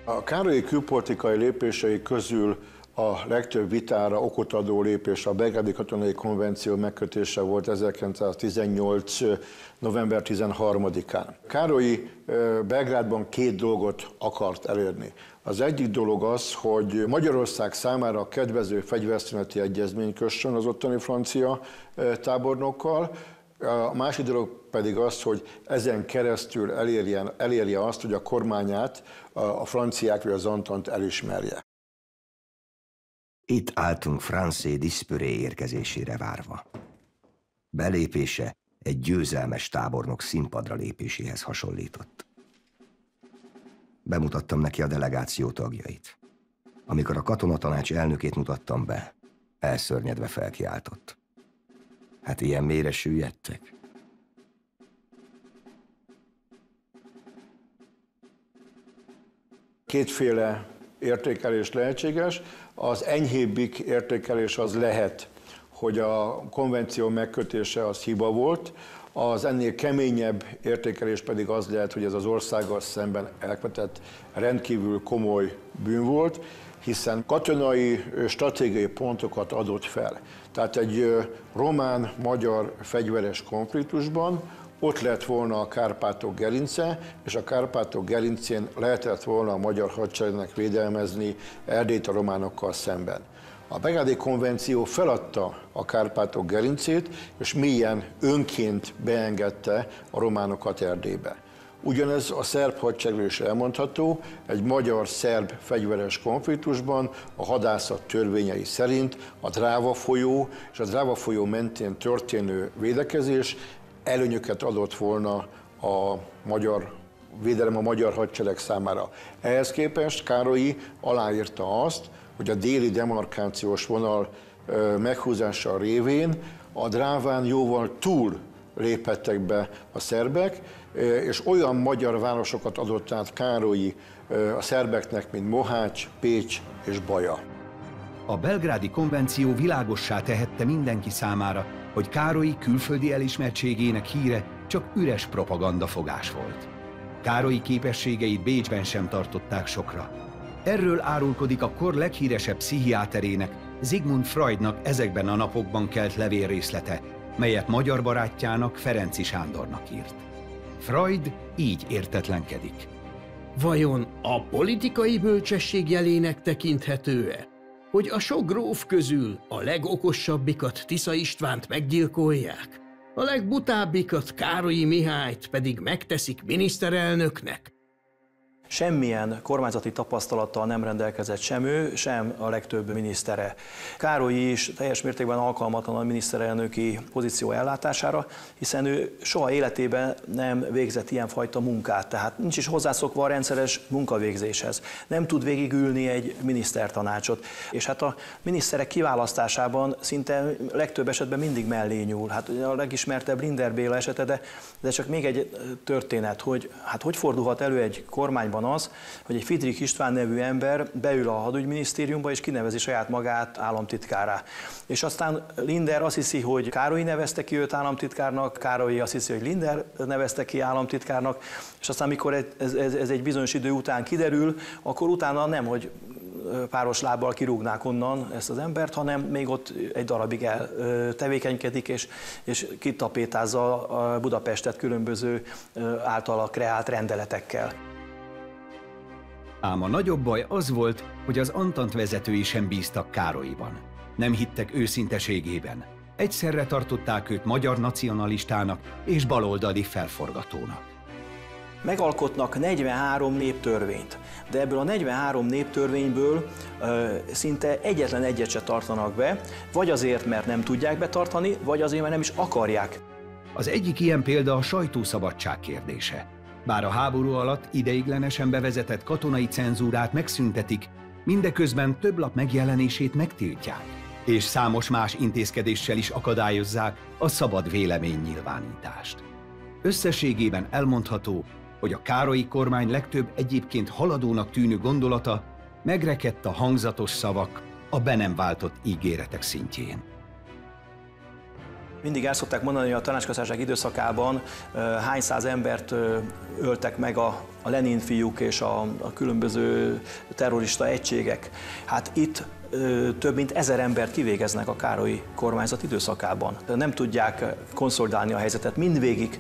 B: A Károlyi külpolitikai lépései közül a legtöbb vitára okot adó lépés a Belgrádi Katonai Konvenció megkötése volt 1918. november 13-án. Károlyi Belgrádban két dolgot akart elérni. Az egyik dolog az, hogy Magyarország számára kedvező fegyverszüneti egyezmény kössön az ottani francia tábornokkal, a másik dolog pedig az, hogy ezen keresztül elérjen, elérje azt, hogy a kormányát a franciák vagy az Antant elismerje.
C: Itt álltunk Francé Dispöré érkezésére várva. Belépése egy győzelmes tábornok színpadra lépéséhez hasonlított. Bemutattam neki a delegáció tagjait. Amikor a katonatanács elnökét mutattam be, elszörnyedve felkiáltott. Hát ilyen mélyre süllyedtek.
B: Kétféle értékelés lehetséges. Az enyhébbik értékelés az lehet, hogy a konvenció megkötése az hiba volt, az ennél keményebb értékelés pedig az lehet, hogy ez az országgal szemben elkövetett rendkívül komoly bűn volt, hiszen katonai stratégiai pontokat adott fel. Tehát egy román-magyar fegyveres konfliktusban ott lett volna a Kárpátok gerince, és a Kárpátok gerincén lehetett volna a magyar hadseregnek védelmezni Erdélyt a románokkal szemben. A Begádi konvenció feladta a Kárpátok gerincét, és mélyen önként beengedte a románokat Erdélybe. Ugyanez a szerb hadseregről is elmondható, egy magyar-szerb fegyveres konfliktusban a hadászat törvényei szerint a Dráva folyó és a Dráva folyó mentén történő védekezés előnyöket adott volna a magyar védelem a magyar hadsereg számára. Ehhez képest Károlyi aláírta azt, hogy a déli demarkációs vonal meghúzása révén a Dráván jóval túl léphettek be a szerbek, és olyan magyar városokat adott át Károlyi a szerbeknek, mint Mohács, Pécs és Baja.
A: A belgrádi konvenció világossá tehette mindenki számára, hogy Károlyi külföldi elismertségének híre csak üres propagandafogás volt. Károlyi képességeit Bécsben sem tartották sokra. Erről árulkodik a kor leghíresebb pszichiáterének, Sigmund Freudnak ezekben a napokban kelt levélrészlete, melyet magyar barátjának Ferenci Sándornak írt. Freud így értetlenkedik.
L: Vajon a politikai bölcsesség jelének tekinthető-e, hogy a sok gróf közül a legokosabbikat Tisza Istvánt meggyilkolják, a legbutábbikat Károlyi Mihályt pedig megteszik miniszterelnöknek,
I: Semmilyen kormányzati tapasztalattal nem rendelkezett sem ő, sem a legtöbb minisztere. Károly is teljes mértékben alkalmatlan a miniszterelnöki pozíció ellátására, hiszen ő soha életében nem végzett ilyenfajta munkát, tehát nincs is hozzászokva a rendszeres munkavégzéshez. Nem tud végigülni egy minisztertanácsot, és hát a miniszterek kiválasztásában szinte legtöbb esetben mindig mellé nyúl. Hát a legismertebb Linder Béla esete, de, de csak még egy történet, hogy hát hogy fordulhat elő egy kormányban van az, hogy egy Friedrich István nevű ember beül a hadügyminisztériumba és kinevezi saját magát államtitkárá. És aztán Linder azt hiszi, hogy Károly nevezte ki őt államtitkárnak, Károly azt hiszi, hogy Linder nevezte ki államtitkárnak, és aztán, amikor ez, ez, ez egy bizonyos idő után kiderül, akkor utána nem, hogy páros lábbal kirúgnák onnan ezt az embert, hanem még ott egy darabig el tevékenykedik, és, és kitapétázza a Budapestet különböző általa kreált rendeletekkel.
A: Ám a nagyobb baj az volt, hogy az Antant vezetői sem bíztak Károlyiban. Nem hittek őszinteségében. Egyszerre tartották őt magyar nacionalistának és baloldali felforgatónak.
I: Megalkotnak 43 néptörvényt, de ebből a 43 néptörvényből ö, szinte egyetlen egyet se tartanak be, vagy azért, mert nem tudják betartani, vagy azért, mert nem is akarják.
A: Az egyik ilyen példa a sajtószabadság kérdése. Bár a háború alatt ideiglenesen bevezetett katonai cenzúrát megszüntetik, Mindeközben több lap megjelenését megtiltják, és számos más intézkedéssel is akadályozzák a szabad véleménynyilvánítást. Összességében elmondható, hogy a Károlyi kormány legtöbb egyébként haladónak tűnő gondolata megrekedt a hangzatos szavak a be nem váltott ígéretek szintjén.
I: Mindig el szokták mondani, hogy a tanácsköztársaság időszakában hány száz embert öltek meg a, a Lenin fiúk és a, a különböző terrorista egységek. Hát itt több mint ezer embert kivégeznek a Károlyi kormányzat időszakában. Nem tudják konszolidálni a helyzetet, mindvégig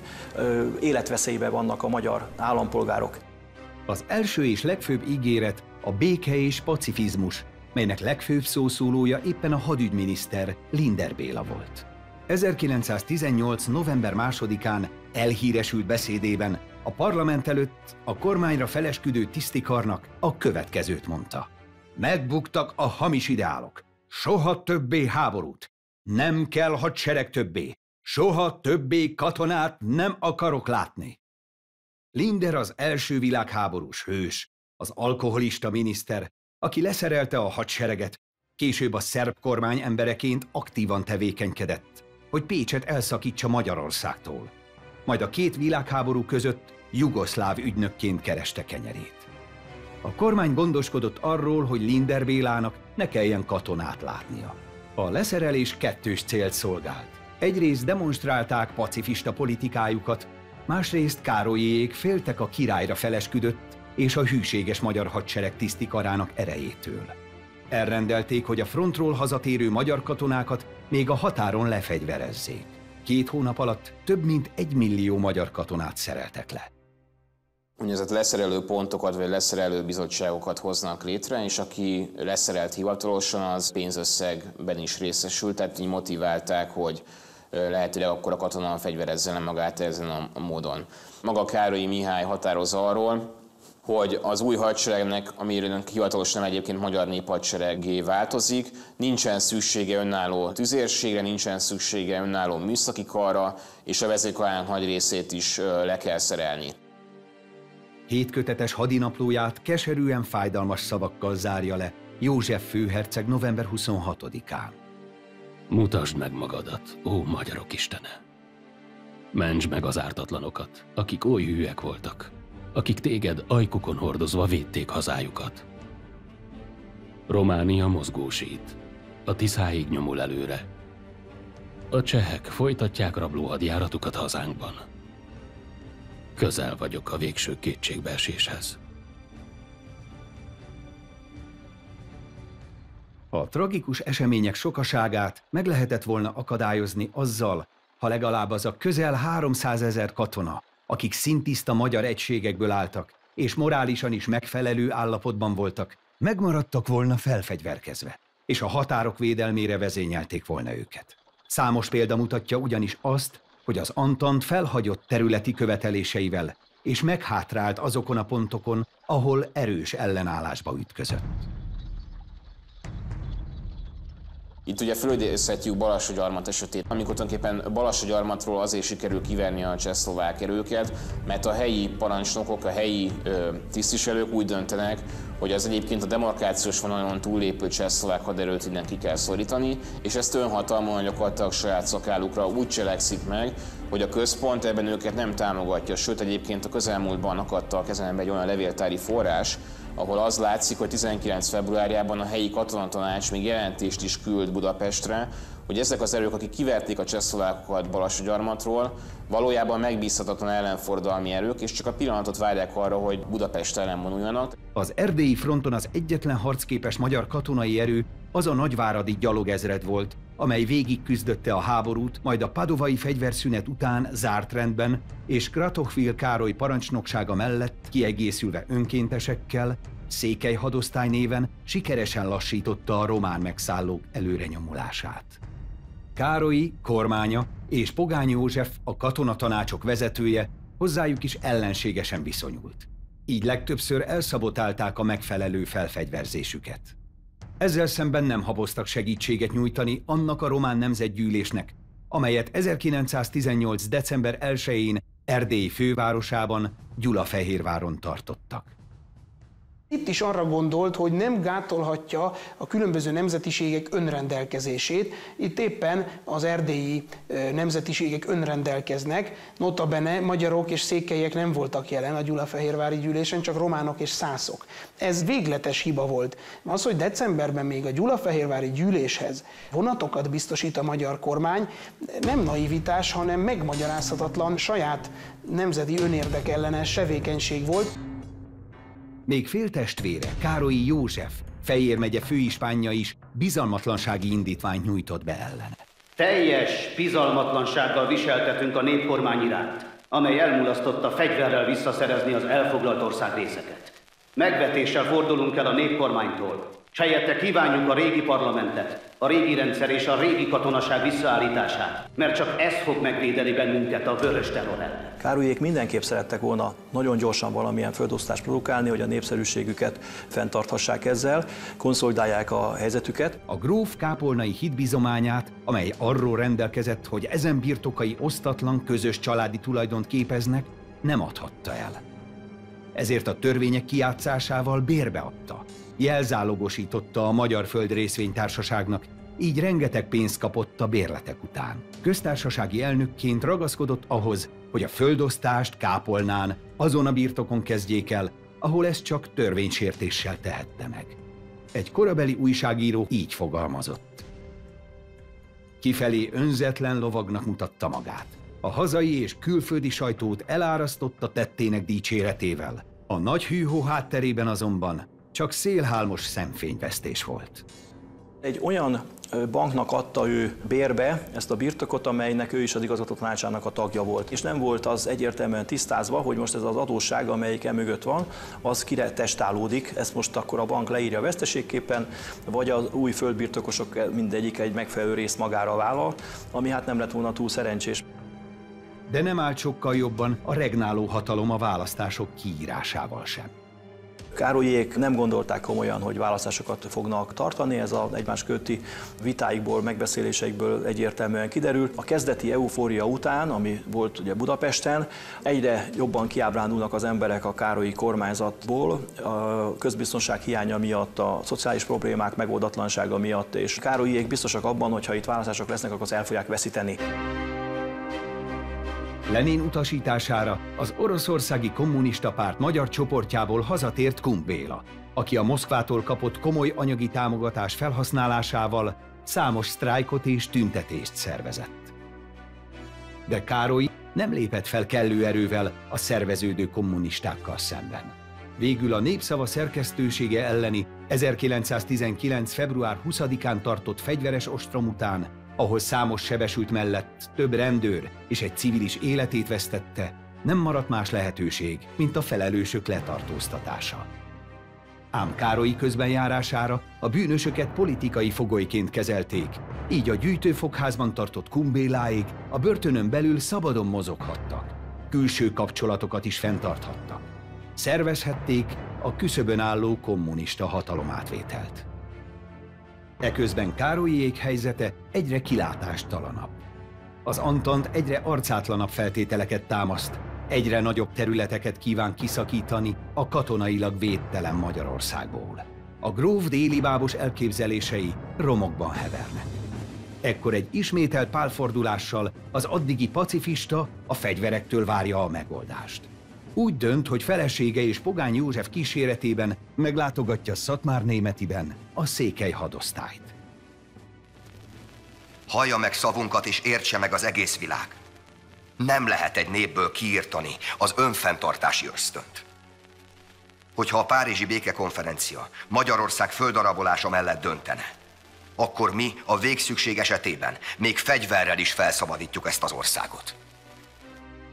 I: életveszélybe vannak a magyar állampolgárok.
A: Az első és legfőbb ígéret a béke és pacifizmus, melynek legfőbb szószólója éppen a hadügyminiszter Linder Béla volt. 1918. november 2-án elhíresült beszédében a parlament előtt a kormányra felesküdő tisztikarnak a következőt mondta. Megbuktak a hamis ideálok. Soha többé háborút. Nem kell hadsereg többé. Soha többé katonát nem akarok látni. Linder az első világháborús hős, az alkoholista miniszter, aki leszerelte a hadsereget, később a szerb kormány embereként aktívan tevékenykedett, hogy Pécset elszakítsa Magyarországtól. Majd a két világháború között jugoszláv ügynökként kereste kenyerét. A kormány gondoskodott arról, hogy Linder Bélának ne kelljen katonát látnia. A leszerelés kettős célt szolgált. Egyrészt demonstrálták pacifista politikájukat, másrészt Károlyék féltek a királyra felesküdött és a hűséges magyar hadsereg tisztikarának erejétől. Elrendelték, hogy a frontról hazatérő magyar katonákat még a határon lefegyverezzék. Két hónap alatt több mint egy millió magyar katonát szereltek le
F: úgynevezett leszerelő pontokat vagy leszerelő bizottságokat hoznak létre, és aki leszerelt hivatalosan, az pénzösszegben is részesült, tehát így motiválták, hogy lehetőleg akkor a katona fegyverezze le magát ezen a módon. Maga Károlyi Mihály határoz arról, hogy az új hadseregnek, amiről hivatalos nem egyébként magyar néphadseregé változik, nincsen szüksége önálló tüzérségre, nincsen szüksége önálló műszaki karra, és a vezérkarán nagy részét is le kell szerelni.
A: Hétkötetes hadinaplóját keserűen fájdalmas szavakkal zárja le József főherceg november 26-án.
K: Mutasd meg magadat, ó magyarok istene! Ments meg az ártatlanokat, akik oly hűek voltak, akik téged ajkukon hordozva védték hazájukat. Románia mozgósít, a Tiszáig nyomul előre. A csehek folytatják rablóhadjáratukat hazánkban. Közel vagyok a végső kétségbeeséshez.
A: A tragikus események sokaságát meg lehetett volna akadályozni azzal, ha legalább az a közel 300 ezer katona, akik szintiszta magyar egységekből álltak, és morálisan is megfelelő állapotban voltak, megmaradtak volna felfegyverkezve, és a határok védelmére vezényelték volna őket. Számos példa mutatja ugyanis azt, hogy az Antant felhagyott területi követeléseivel, és meghátrált azokon a pontokon, ahol erős ellenállásba ütközött.
F: Itt ugye fölidézhetjük Balassagyarmat esetét, amikor tulajdonképpen Balassagyarmatról azért sikerül kiverni a csehszlovák erőket, mert a helyi parancsnokok, a helyi ö, tisztviselők úgy döntenek, hogy az egyébként a demarkációs vonalon túllépő csehszlovák haderőt innen ki kell szorítani, és ezt önhatalmon gyakorlatilag saját szakállukra úgy cselekszik meg, hogy a központ ebben őket nem támogatja, sőt egyébként a közelmúltban akadta a kezembe egy olyan levéltári forrás, ahol az látszik, hogy 19. februárjában a helyi katonatanács még jelentést is küld Budapestre, hogy ezek az erők, akik kiverték a csehszlovákokat Balassagyarmatról, valójában megbízhatatlan ellenfordalmi erők, és csak a pillanatot várják arra, hogy Budapest ellen vonuljanak.
A: Az erdélyi fronton az egyetlen harcképes magyar katonai erő az a nagyváradi gyalogezred volt, amely végig küzdötte a háborút, majd a padovai fegyverszünet után zárt rendben, és Kratochvil Károly parancsnoksága mellett kiegészülve önkéntesekkel, Székely hadosztály néven sikeresen lassította a román megszállók előrenyomulását. Károlyi, kormánya és Pogány József, a katonatanácsok vezetője hozzájuk is ellenségesen viszonyult. Így legtöbbször elszabotálták a megfelelő felfegyverzésüket. Ezzel szemben nem haboztak segítséget nyújtani annak a román nemzetgyűlésnek, amelyet 1918. december 1-én Erdély fővárosában, Gyulafehérváron tartottak.
D: Itt is arra gondolt, hogy nem gátolhatja a különböző nemzetiségek önrendelkezését. Itt éppen az erdélyi nemzetiségek önrendelkeznek, notabene magyarok és székelyek nem voltak jelen a Gyulafehérvári gyűlésen, csak románok és szászok. Ez végletes hiba volt. Az, hogy decemberben még a Gyulafehérvári gyűléshez vonatokat biztosít a magyar kormány, nem naivitás, hanem megmagyarázhatatlan saját nemzeti önérdek ellenes tevékenység volt.
A: Még féltestvére, Károlyi József, Fejér megye főispánja is bizalmatlansági indítványt nyújtott be ellene.
M: Teljes bizalmatlansággal viseltetünk a népkormány iránt, amely elmulasztotta fegyverrel visszaszerezni az elfoglalt ország részeket. Megvetéssel fordulunk el a népkormánytól, s helyette kívánjuk a régi parlamentet, a régi rendszer és a régi katonaság visszaállítását, mert csak ez fog megvédeni bennünket a vörös terror ellen.
I: Károlyék mindenképp szerettek volna nagyon gyorsan valamilyen földosztást produkálni, hogy a népszerűségüket fenntarthassák ezzel, konszolidálják a helyzetüket.
A: A gróf kápolnai hitbizományát, amely arról rendelkezett, hogy ezen birtokai osztatlan közös családi tulajdont képeznek, nem adhatta el. Ezért a törvények kiátszásával bérbeadta, jelzálogosította a Magyar Föld részvénytársaságnak, így rengeteg pénzt kapott a bérletek után. Köztársasági elnökként ragaszkodott ahhoz, hogy a földosztást kápolnán, azon a birtokon kezdjék el, ahol ezt csak törvénysértéssel tehette meg. Egy korabeli újságíró így fogalmazott. Kifelé önzetlen lovagnak mutatta magát. A hazai és külföldi sajtót elárasztotta tettének dicséretével. A nagy hűhó hátterében azonban csak szélhálmos szemfényvesztés volt.
I: Egy olyan banknak adta ő bérbe ezt a birtokot, amelynek ő is az igazgató tanácsának a tagja volt. És nem volt az egyértelműen tisztázva, hogy most ez az adósság, amelyik e mögött van, az kire testálódik. Ezt most akkor a bank leírja veszteségképpen, vagy az új földbirtokosok mindegyik egy megfelelő részt magára vállal, ami hát nem lett volna túl szerencsés.
A: De nem állt sokkal jobban a regnáló hatalom a választások kiírásával sem.
I: Károlyék nem gondolták komolyan, hogy választásokat fognak tartani, ez az egymás közti vitáikból, megbeszéléseikből egyértelműen kiderült. A kezdeti eufória után, ami volt ugye Budapesten, egyre jobban kiábrándulnak az emberek a Károlyi kormányzatból, a közbiztonság hiánya miatt, a szociális problémák megoldatlansága miatt, és Károlyiék biztosak abban, hogy ha itt választások lesznek, akkor az el fogják veszíteni.
A: Lenin utasítására az oroszországi kommunista párt magyar csoportjából hazatért Kumbéla, aki a Moszkvától kapott komoly anyagi támogatás felhasználásával számos sztrájkot és tüntetést szervezett. De Károly nem lépett fel kellő erővel a szerveződő kommunistákkal szemben. Végül a Népszava szerkesztősége elleni 1919. február 20-án tartott fegyveres ostrom után ahol számos sebesült mellett több rendőr és egy civil is életét vesztette, nem maradt más lehetőség, mint a felelősök letartóztatása. Ám Károlyi közbenjárására a bűnösöket politikai fogolyként kezelték, így a gyűjtőfogházban tartott kumbéláig a börtönön belül szabadon mozoghattak, külső kapcsolatokat is fenntarthattak. Szervezhették a küszöbön álló kommunista hatalomátvételt. Eközben Károlyék helyzete egyre kilátástalanabb. Az Antant egyre arcátlanabb feltételeket támaszt, egyre nagyobb területeket kíván kiszakítani a katonailag védtelen Magyarországból. A gróf déli bábos elképzelései romokban hevernek. Ekkor egy ismételt pálfordulással az addigi pacifista a fegyverektől várja a megoldást. Úgy dönt, hogy felesége és Pogány József kíséretében meglátogatja Szatmár Németiben a székely hadosztályt.
C: Hallja meg szavunkat és értse meg az egész világ. Nem lehet egy népből kiírtani az önfenntartási ösztönt. Hogyha a Párizsi Békekonferencia Magyarország földarabolása mellett döntene, akkor mi a végszükség esetében még fegyverrel is felszabadítjuk ezt az országot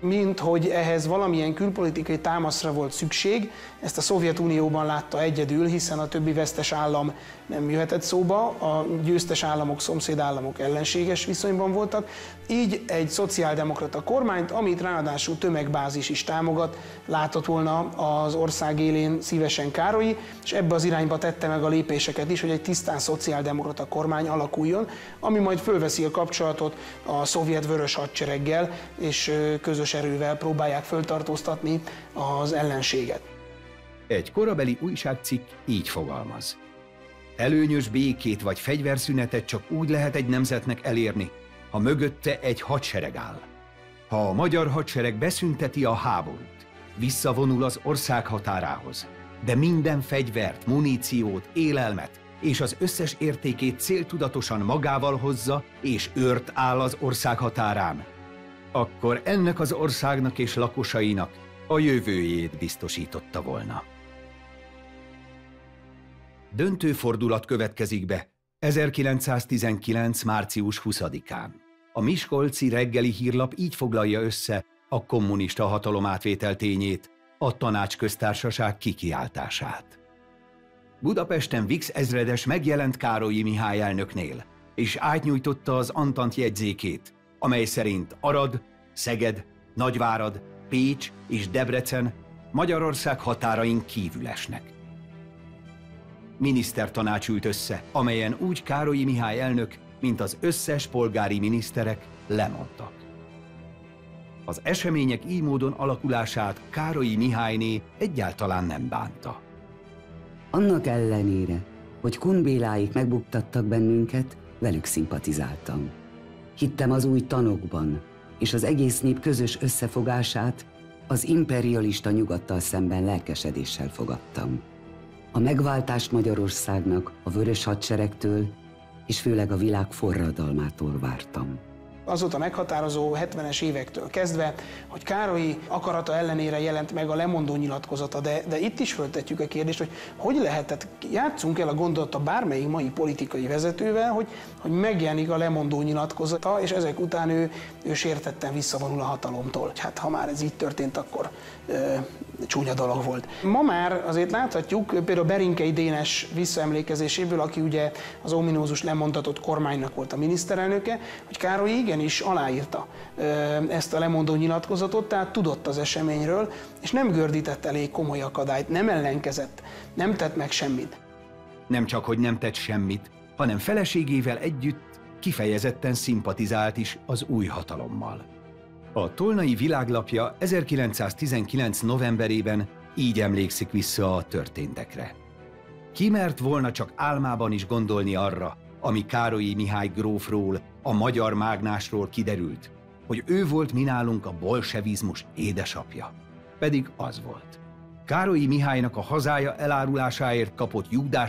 D: mint hogy ehhez valamilyen külpolitikai támaszra volt szükség, ezt a Szovjetunióban látta egyedül, hiszen a többi vesztes állam nem jöhetett szóba, a győztes államok, szomszédállamok ellenséges viszonyban voltak, így egy szociáldemokrata kormányt, amit ráadásul tömegbázis is támogat, látott volna az ország élén szívesen Károlyi, és ebbe az irányba tette meg a lépéseket is, hogy egy tisztán szociáldemokrata kormány alakuljon, ami majd fölveszi a kapcsolatot a szovjet vörös hadsereggel, és közös erővel próbálják föltartóztatni az ellenséget.
A: Egy korabeli újságcikk így fogalmaz. Előnyös békét vagy fegyverszünetet csak úgy lehet egy nemzetnek elérni, ha mögötte egy hadsereg áll. Ha a magyar hadsereg beszünteti a háborút, visszavonul az ország határához, de minden fegyvert, muníciót, élelmet és az összes értékét céltudatosan magával hozza és őrt áll az ország határán, akkor ennek az országnak és lakosainak a jövőjét biztosította volna. Döntő fordulat következik be 1919. március 20-án. A Miskolci reggeli hírlap így foglalja össze a kommunista hatalom átvétel a tanácsköztársaság kikiáltását. Budapesten Vix ezredes megjelent Károlyi Mihály elnöknél, és átnyújtotta az Antant jegyzékét, amely szerint Arad, Szeged, Nagyvárad, Pécs és Debrecen Magyarország határain kívül esnek. Minisztertanács ült össze, amelyen úgy Károlyi Mihály elnök, mint az összes polgári miniszterek lemondtak. Az események így módon alakulását Károlyi Mihályné egyáltalán nem bánta.
E: Annak ellenére, hogy kunbéláik megbuktattak bennünket, velük szimpatizáltam. Hittem az új tanokban, és az egész nép közös összefogását az imperialista nyugattal szemben lelkesedéssel fogadtam. A megváltást Magyarországnak a vörös hadseregtől és főleg a világ forradalmától vártam
D: azóta meghatározó 70-es évektől kezdve, hogy Károlyi akarata ellenére jelent meg a lemondó nyilatkozata, de, de itt is föltetjük a kérdést, hogy hogy lehetett, játszunk el a gondolata bármelyik mai politikai vezetővel, hogy, hogy megjelenik a lemondó nyilatkozata, és ezek után ő, ő sértetten visszavonul a hatalomtól. Hát ha már ez így történt, akkor csúnya dolog volt. Ma már azért láthatjuk, például Berinkei Dénes visszaemlékezéséből, aki ugye az ominózus lemondatott kormánynak volt a miniszterelnöke, hogy Károly igenis aláírta ezt a lemondó nyilatkozatot, tehát tudott az eseményről, és nem gördített elég komoly akadályt, nem ellenkezett, nem tett meg semmit.
A: Nem csak, hogy nem tett semmit, hanem feleségével együtt kifejezetten szimpatizált is az új hatalommal. A Tolnai Világlapja 1919. novemberében így emlékszik vissza a történtekre. Ki mert volna csak álmában is gondolni arra, ami Károlyi Mihály grófról, a magyar mágnásról kiderült, hogy ő volt mi nálunk a bolsevizmus édesapja. Pedig az volt. Károlyi Mihálynak a hazája elárulásáért kapott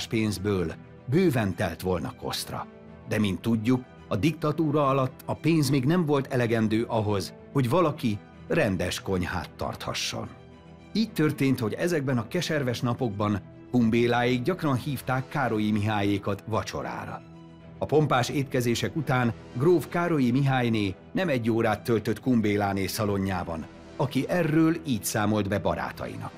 A: pénzből bőven telt volna kosztra. De mint tudjuk, a diktatúra alatt a pénz még nem volt elegendő ahhoz, hogy valaki rendes konyhát tarthasson. Így történt, hogy ezekben a keserves napokban Humbéláig gyakran hívták Károlyi Mihályékat vacsorára. A pompás étkezések után gróf Károlyi Mihályné nem egy órát töltött Kumbéláné szalonjában, aki erről így számolt be barátainak.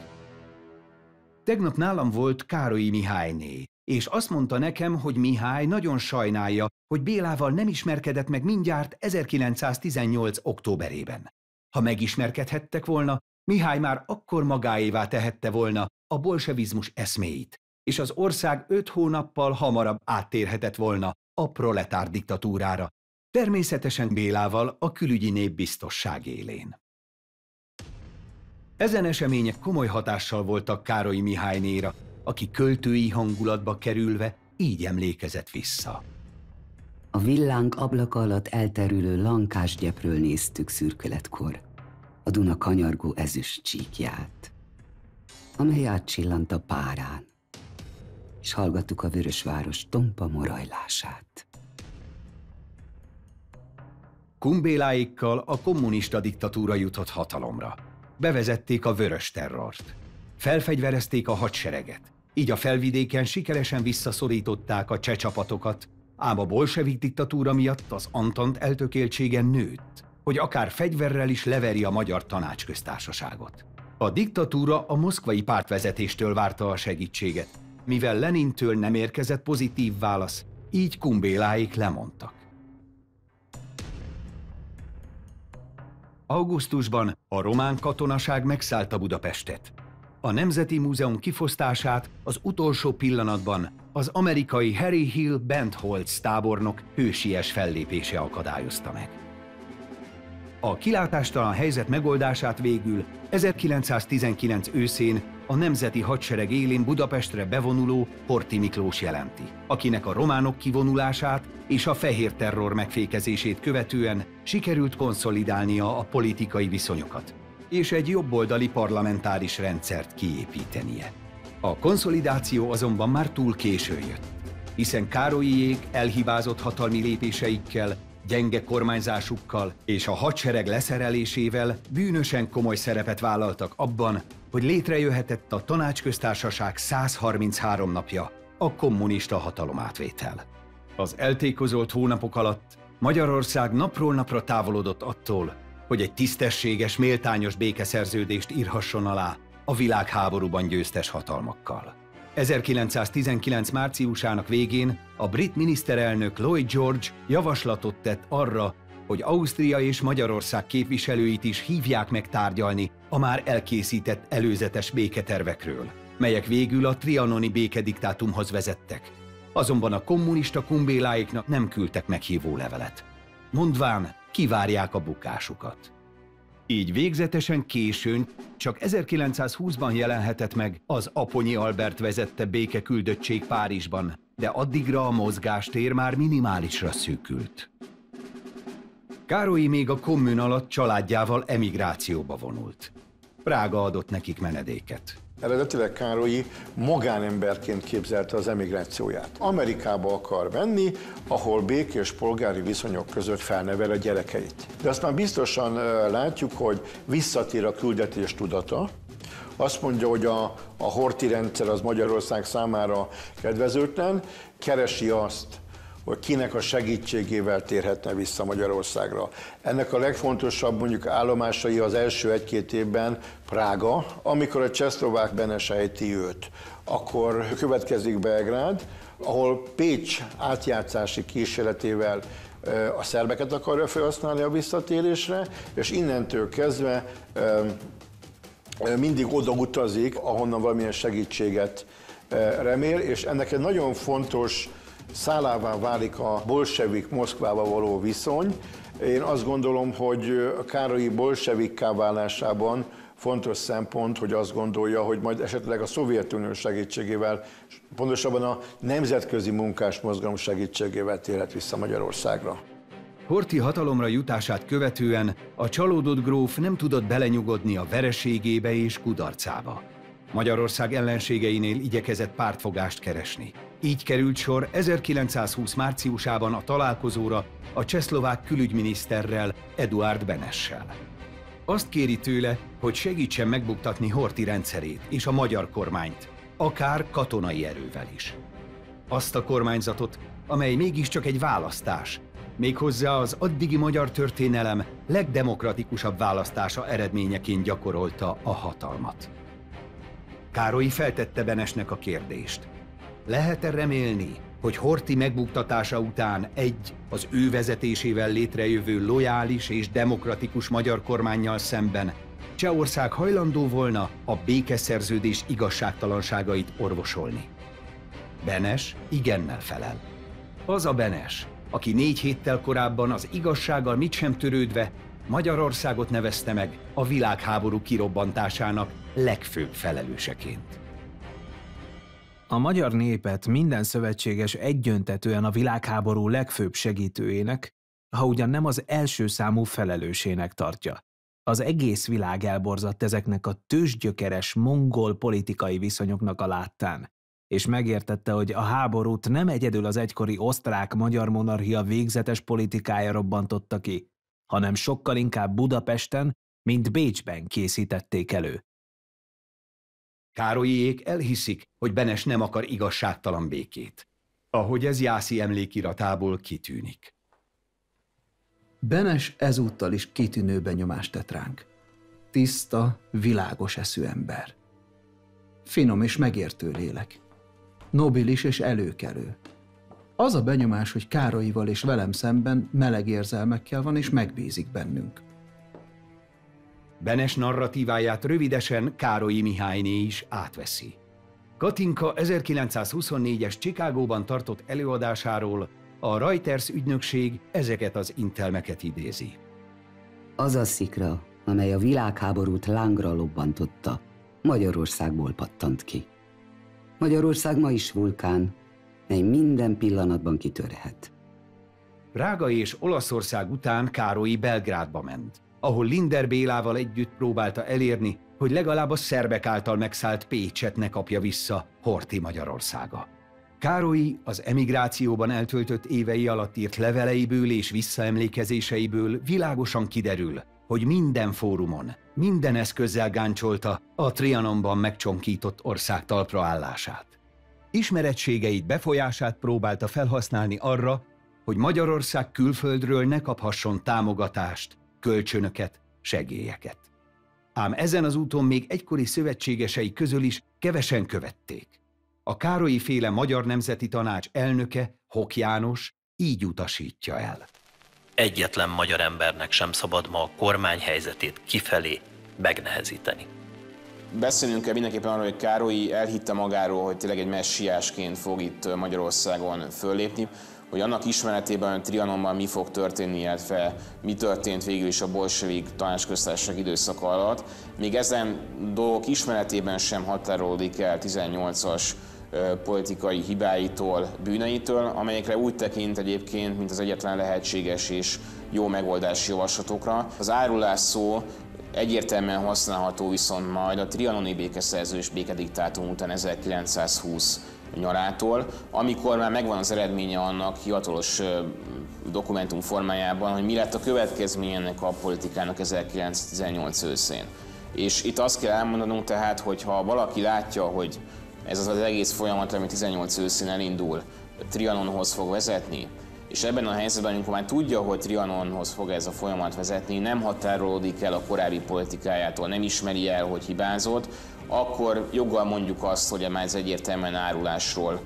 A: Tegnap nálam volt Károlyi Mihályné, és azt mondta nekem, hogy Mihály nagyon sajnálja, hogy Bélával nem ismerkedett meg mindjárt 1918. októberében. Ha megismerkedhettek volna, Mihály már akkor magáévá tehette volna a bolsevizmus eszméit, és az ország öt hónappal hamarabb áttérhetett volna a proletár diktatúrára, természetesen Bélával a külügyi népbiztosság élén. Ezen események komoly hatással voltak Károly Mihálynéra, aki költői hangulatba kerülve így emlékezett vissza.
E: A villánk ablaka alatt elterülő lankás gyepről néztük szürkületkor a Duna kanyargó ezüst csíkját, amely átcsillant a párán, és hallgattuk a Vörösváros tompa morajlását.
A: Kumbéláikkal a kommunista diktatúra jutott hatalomra. Bevezették a vörös terrort. Felfegyverezték a hadsereget. Így a felvidéken sikeresen visszaszorították a cseh csapatokat, ám a bolsevik diktatúra miatt az Antant eltökéltsége nőtt, hogy akár fegyverrel is leveri a magyar tanácsköztársaságot. A diktatúra a moszkvai pártvezetéstől várta a segítséget, mivel Lenintől nem érkezett pozitív válasz, így Kumbéláik lemondtak. Augusztusban a román katonaság megszállta Budapestet. A Nemzeti Múzeum kifosztását az utolsó pillanatban az amerikai Harry Hill Bentholz tábornok hősies fellépése akadályozta meg. A kilátástalan helyzet megoldását végül 1919 őszén a nemzeti hadsereg élén Budapestre bevonuló Horti Miklós jelenti, akinek a románok kivonulását és a fehér terror megfékezését követően sikerült konszolidálnia a politikai viszonyokat, és egy jobboldali parlamentáris rendszert kiépítenie. A konszolidáció azonban már túl késő jött, hiszen Károlyék elhibázott hatalmi lépéseikkel gyenge kormányzásukkal és a hadsereg leszerelésével bűnösen komoly szerepet vállaltak abban, hogy létrejöhetett a tanácsköztársaság 133 napja, a kommunista hatalomátvétel. Az eltékozolt hónapok alatt Magyarország napról napra távolodott attól, hogy egy tisztességes, méltányos békeszerződést írhasson alá a világháborúban győztes hatalmakkal. 1919 márciusának végén a brit miniszterelnök Lloyd George javaslatot tett arra, hogy Ausztria és Magyarország képviselőit is hívják meg tárgyalni a már elkészített előzetes béketervekről, melyek végül a trianoni békediktátumhoz vezettek. Azonban a kommunista kumbéláiknak nem küldtek meghívó levelet. Mondván, kivárják a bukásukat. Így végzetesen későn, csak 1920-ban jelenhetett meg az Aponyi Albert vezette békeküldöttség Párizsban, de addigra a mozgástér már minimálisra szűkült. Károly még a kommun alatt családjával emigrációba vonult. Prága adott nekik menedéket.
B: Eredetileg Károlyi magánemberként képzelte az emigrációját. Amerikába akar menni, ahol békés polgári viszonyok között felnevel a gyerekeit. De azt már biztosan látjuk, hogy visszatér a küldetés tudata, azt mondja, hogy a, a horti rendszer az Magyarország számára kedvezőtlen, keresi azt, hogy kinek a segítségével térhetne vissza Magyarországra. Ennek a legfontosabb mondjuk állomásai az első egy-két évben Prága, amikor a csehszlovák benesejti őt. Akkor következik Belgrád, ahol Pécs átjátszási kísérletével a szerbeket akarja felhasználni a visszatérésre, és innentől kezdve mindig oda utazik, ahonnan valamilyen segítséget remél, és ennek egy nagyon fontos szálává válik a bolsevik Moszkvába való viszony. Én azt gondolom, hogy a Károlyi bolsevikká válásában fontos szempont, hogy azt gondolja, hogy majd esetleg a Szovjetunió segítségével, pontosabban a nemzetközi munkás mozgalom segítségével térhet vissza Magyarországra.
A: Horti hatalomra jutását követően a csalódott gróf nem tudott belenyugodni a vereségébe és kudarcába. Magyarország ellenségeinél igyekezett pártfogást keresni. Így került sor 1920 márciusában a találkozóra a csehszlovák külügyminiszterrel, Eduard Benessel. Azt kéri tőle, hogy segítsen megbuktatni Horti rendszerét és a magyar kormányt, akár katonai erővel is. Azt a kormányzatot, amely mégiscsak egy választás, méghozzá az addigi magyar történelem legdemokratikusabb választása eredményeként gyakorolta a hatalmat. Károly feltette Benesnek a kérdést. Lehet-e remélni, hogy Horti megbuktatása után egy, az ő vezetésével létrejövő lojális és demokratikus magyar kormányjal szemben Csehország hajlandó volna a békeszerződés igazságtalanságait orvosolni? Benes igennel felel. Az a Benes, aki négy héttel korábban az igazsággal mit sem törődve Magyarországot nevezte meg a világháború kirobbantásának legfőbb felelőseként.
N: A magyar népet minden szövetséges egyöntetően a világháború legfőbb segítőjének, ha ugyan nem az első számú felelősének tartja. Az egész világ elborzadt ezeknek a tőzsgyökeres mongol politikai viszonyoknak a láttán, és megértette, hogy a háborút nem egyedül az egykori osztrák-magyar monarchia végzetes politikája robbantotta ki, hanem sokkal inkább Budapesten, mint Bécsben készítették elő.
A: Károlyiék elhiszik, hogy Benes nem akar igazságtalan békét, ahogy ez Jászi emlékiratából kitűnik.
O: Benes ezúttal is kitűnő benyomást tett ránk. Tiszta, világos eszű ember. Finom és megértő lélek. Nobilis és előkelő. Az a benyomás, hogy Károlyival és velem szemben meleg érzelmekkel van és megbízik bennünk.
A: Benes narratíváját rövidesen Károlyi Mihályné is átveszi. Katinka 1924-es Csikágóban tartott előadásáról a Reuters ügynökség ezeket az intelmeket idézi.
E: Az a szikra, amely a világháborút lángra lobbantotta, Magyarországból pattant ki. Magyarország ma is vulkán, mely minden pillanatban kitörhet.
A: Prága és Olaszország után Károlyi Belgrádba ment, ahol Linder Bélával együtt próbálta elérni, hogy legalább a szerbek által megszállt Pécset ne kapja vissza Horti Magyarországa. Károlyi az emigrációban eltöltött évei alatt írt leveleiből és visszaemlékezéseiből világosan kiderül, hogy minden fórumon, minden eszközzel gáncsolta a Trianonban megcsonkított ország talpraállását. Ismeretségeit, befolyását próbálta felhasználni arra, hogy Magyarország külföldről ne kaphasson támogatást, kölcsönöket, segélyeket. Ám ezen az úton még egykori szövetségesei közül is kevesen követték. A Károlyi féle Magyar Nemzeti Tanács elnöke, Hok János, így utasítja el.
P: Egyetlen magyar embernek sem szabad ma a kormány helyzetét kifelé megnehezíteni.
F: Beszélnünk kell mindenképpen arról, hogy Károlyi elhitte magáról, hogy tényleg egy messiásként fog itt Magyarországon föllépni hogy annak ismeretében, hogy Trianonban mi fog történni, illetve mi történt végül is a bolsevik tanácsköztársaság időszaka alatt. Még ezen dolgok ismeretében sem határolódik el 18-as politikai hibáitól, bűneitől, amelyekre úgy tekint egyébként, mint az egyetlen lehetséges és jó megoldási javaslatokra. Az árulás szó egyértelműen használható viszont majd a trianoni békeszerzős békediktátum után 1920 nyarától, amikor már megvan az eredménye annak hivatalos dokumentum formájában, hogy mi lett a következménye ennek a politikának 1918 őszén. És itt azt kell elmondanunk tehát, hogy ha valaki látja, hogy ez az, az egész folyamat, ami 18 őszén elindul, Trianonhoz fog vezetni, és ebben a helyzetben, amikor már tudja, hogy Trianonhoz fog ez a folyamat vezetni, nem határolódik el a korábbi politikájától, nem ismeri el, hogy hibázott, akkor joggal mondjuk azt, hogy ez egyértelműen árulásról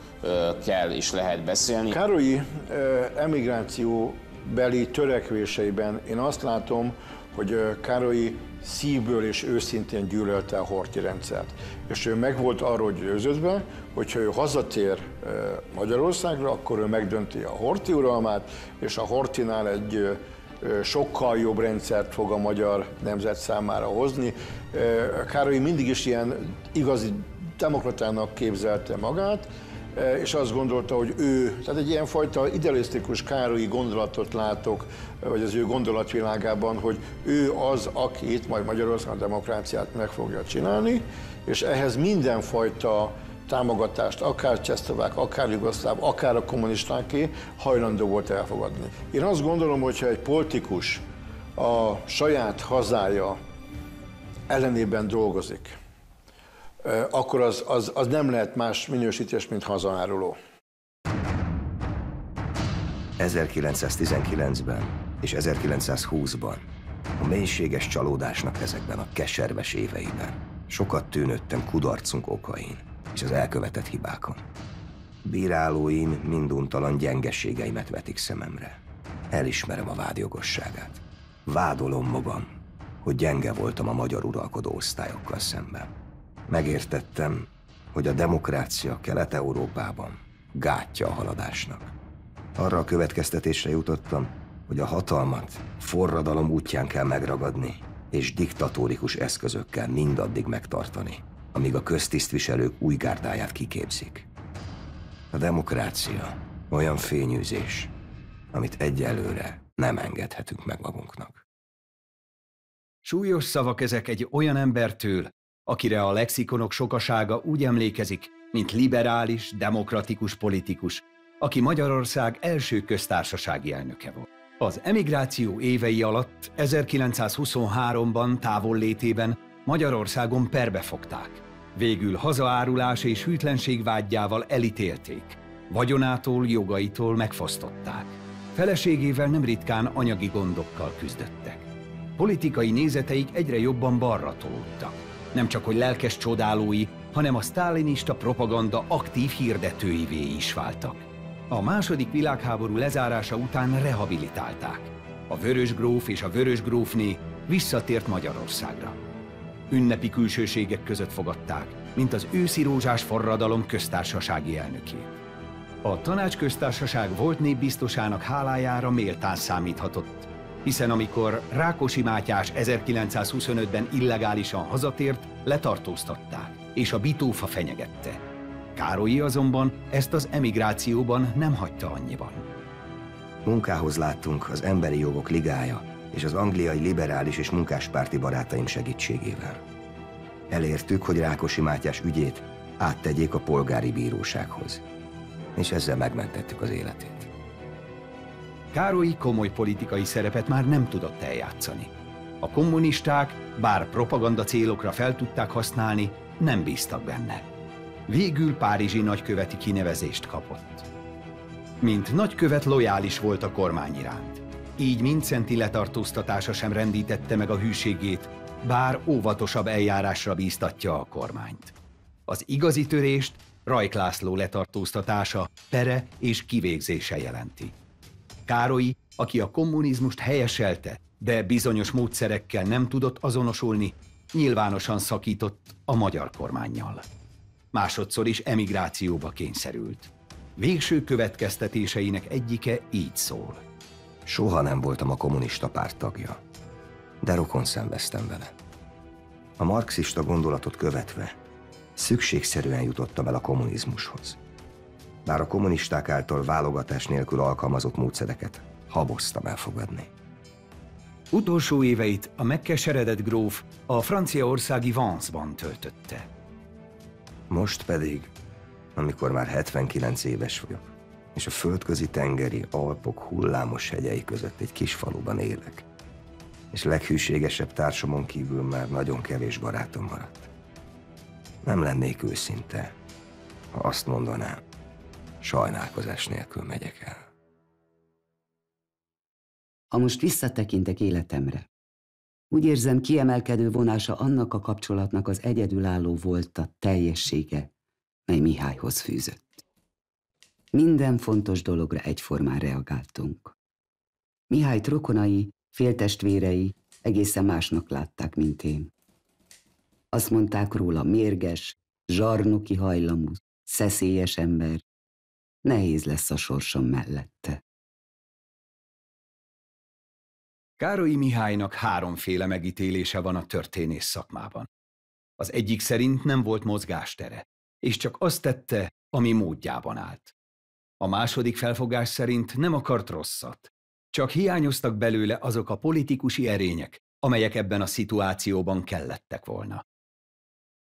F: kell és lehet beszélni.
B: Károlyi emigráció beli törekvéseiben én azt látom, hogy Károlyi szívből és őszintén gyűlölte a horti rendszert. És ő meg volt arról győződve, hogyha ő hazatér Magyarországra, akkor ő megdönti a horti uralmát, és a hortinál egy sokkal jobb rendszert fog a magyar nemzet számára hozni. Károly mindig is ilyen igazi demokratának képzelte magát, és azt gondolta, hogy ő, tehát egy ilyen fajta idealisztikus Károlyi gondolatot látok, vagy az ő gondolatvilágában, hogy ő az, aki itt majd Magyarország a demokráciát meg fogja csinálni, és ehhez mindenfajta támogatást, akár csehszlovák, akár jugoszláv, akár a kommunistáké hajlandó volt elfogadni. Én azt gondolom, hogyha egy politikus a saját hazája ellenében dolgozik, akkor az, az, az nem lehet más minősítés, mint hazaáruló.
C: 1919-ben és 1920-ban a mélységes csalódásnak ezekben a keserves éveiben sokat tűnöttem kudarcunk okain és az elkövetett hibákon. Bírálóim minduntalan gyengeségeimet vetik szememre. Elismerem a vád jogosságát. Vádolom magam, hogy gyenge voltam a magyar uralkodó osztályokkal szemben. Megértettem, hogy a demokrácia Kelet-Európában gátja a haladásnak. Arra a következtetésre jutottam, hogy a hatalmat forradalom útján kell megragadni, és diktatórikus eszközökkel mindaddig megtartani, amíg a köztisztviselők új gárdáját kiképzik. A demokrácia olyan fényűzés, amit egyelőre nem engedhetünk meg magunknak.
A: Súlyos szavak ezek egy olyan embertől, akire a lexikonok sokasága úgy emlékezik, mint liberális, demokratikus politikus, aki Magyarország első köztársasági elnöke volt. Az emigráció évei alatt 1923-ban távollétében Magyarországon perbe fogták. Végül hazaárulás és hűtlenség vágyjával elítélték. Vagyonától, jogaitól megfosztották. Feleségével nem ritkán anyagi gondokkal küzdöttek. Politikai nézeteik egyre jobban balra tolódtak. Nem csak, hogy lelkes csodálói, hanem a sztálinista propaganda aktív hirdetőivé is váltak. A második világháború lezárása után rehabilitálták. A vörös gróf és a vörös grófné visszatért Magyarországra. Ünnepi külsőségek között fogadták, mint az őszi rózsás forradalom köztársasági elnökét. A tanácsköztársaság volt népbiztosának hálájára méltán számíthatott, hiszen amikor Rákosi Mátyás 1925-ben illegálisan hazatért, letartóztatták, és a bitófa fenyegette. Károlyi azonban ezt az emigrációban nem hagyta annyiban.
C: Munkához láttunk az Emberi Jogok Ligája és az angliai liberális és munkáspárti barátaim segítségével. Elértük, hogy Rákosi Mátyás ügyét áttegyék a polgári bírósághoz, és ezzel megmentettük az életét.
A: Károlyi komoly politikai szerepet már nem tudott eljátszani. A kommunisták, bár propaganda célokra fel tudták használni, nem bíztak benne. Végül párizsi nagyköveti kinevezést kapott. Mint nagykövet lojális volt a kormány iránt. Így Mincenti letartóztatása sem rendítette meg a hűségét, bár óvatosabb eljárásra bíztatja a kormányt. Az igazi törést Rajk László letartóztatása, pere és kivégzése jelenti. Károlyi, aki a kommunizmust helyeselte, de bizonyos módszerekkel nem tudott azonosulni, nyilvánosan szakított a magyar kormányjal. Másodszor is emigrációba kényszerült. Végső következtetéseinek egyike így szól.
C: Soha nem voltam a kommunista párt tagja, de rokon szenveztem vele. A marxista gondolatot követve szükségszerűen jutottam el a kommunizmushoz bár a kommunisták által válogatás nélkül alkalmazott módszereket haboztam elfogadni.
A: Utolsó éveit a megkeseredett gróf a franciaországi Vance-ban töltötte.
C: Most pedig, amikor már 79 éves vagyok, és a földközi tengeri Alpok hullámos hegyei között egy kis faluban élek, és leghűségesebb társamon kívül már nagyon kevés barátom maradt. Nem lennék őszinte, ha azt mondanám, Sajnálkozás nélkül megyek el.
E: Ha most visszatekintek életemre, úgy érzem, kiemelkedő vonása annak a kapcsolatnak az egyedülálló volt a teljessége, mely Mihályhoz fűzött. Minden fontos dologra egyformán reagáltunk. Mihály rokonai, féltestvérei egészen másnak látták, mint én. Azt mondták róla mérges, zsarnoki hajlamú, szeszélyes ember, nehéz lesz a sorsom mellette.
A: Károlyi Mihálynak háromféle megítélése van a történész szakmában. Az egyik szerint nem volt mozgástere, és csak azt tette, ami módjában állt. A második felfogás szerint nem akart rosszat, csak hiányoztak belőle azok a politikusi erények, amelyek ebben a szituációban kellettek volna.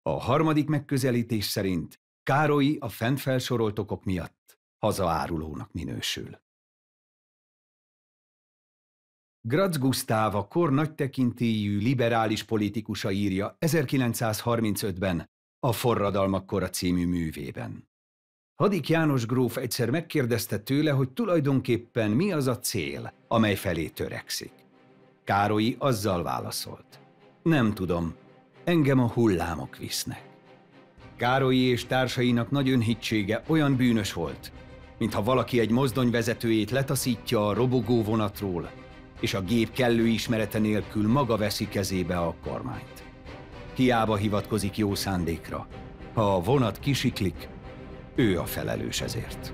A: A harmadik megközelítés szerint Károlyi a fent felsorolt okok miatt hazaárulónak minősül. Graz Gusztáv a kor nagy tekintélyű liberális politikusa írja 1935-ben a Forradalmak kora című művében. Hadik János gróf egyszer megkérdezte tőle, hogy tulajdonképpen mi az a cél, amely felé törekszik. Károlyi azzal válaszolt. Nem tudom, engem a hullámok visznek. Károlyi és társainak nagy önhitsége olyan bűnös volt, mintha valaki egy mozdony vezetőjét letaszítja a robogó vonatról, és a gép kellő ismerete nélkül maga veszi kezébe a kormányt. Hiába hivatkozik jó szándékra. Ha a vonat kisiklik, ő a felelős ezért.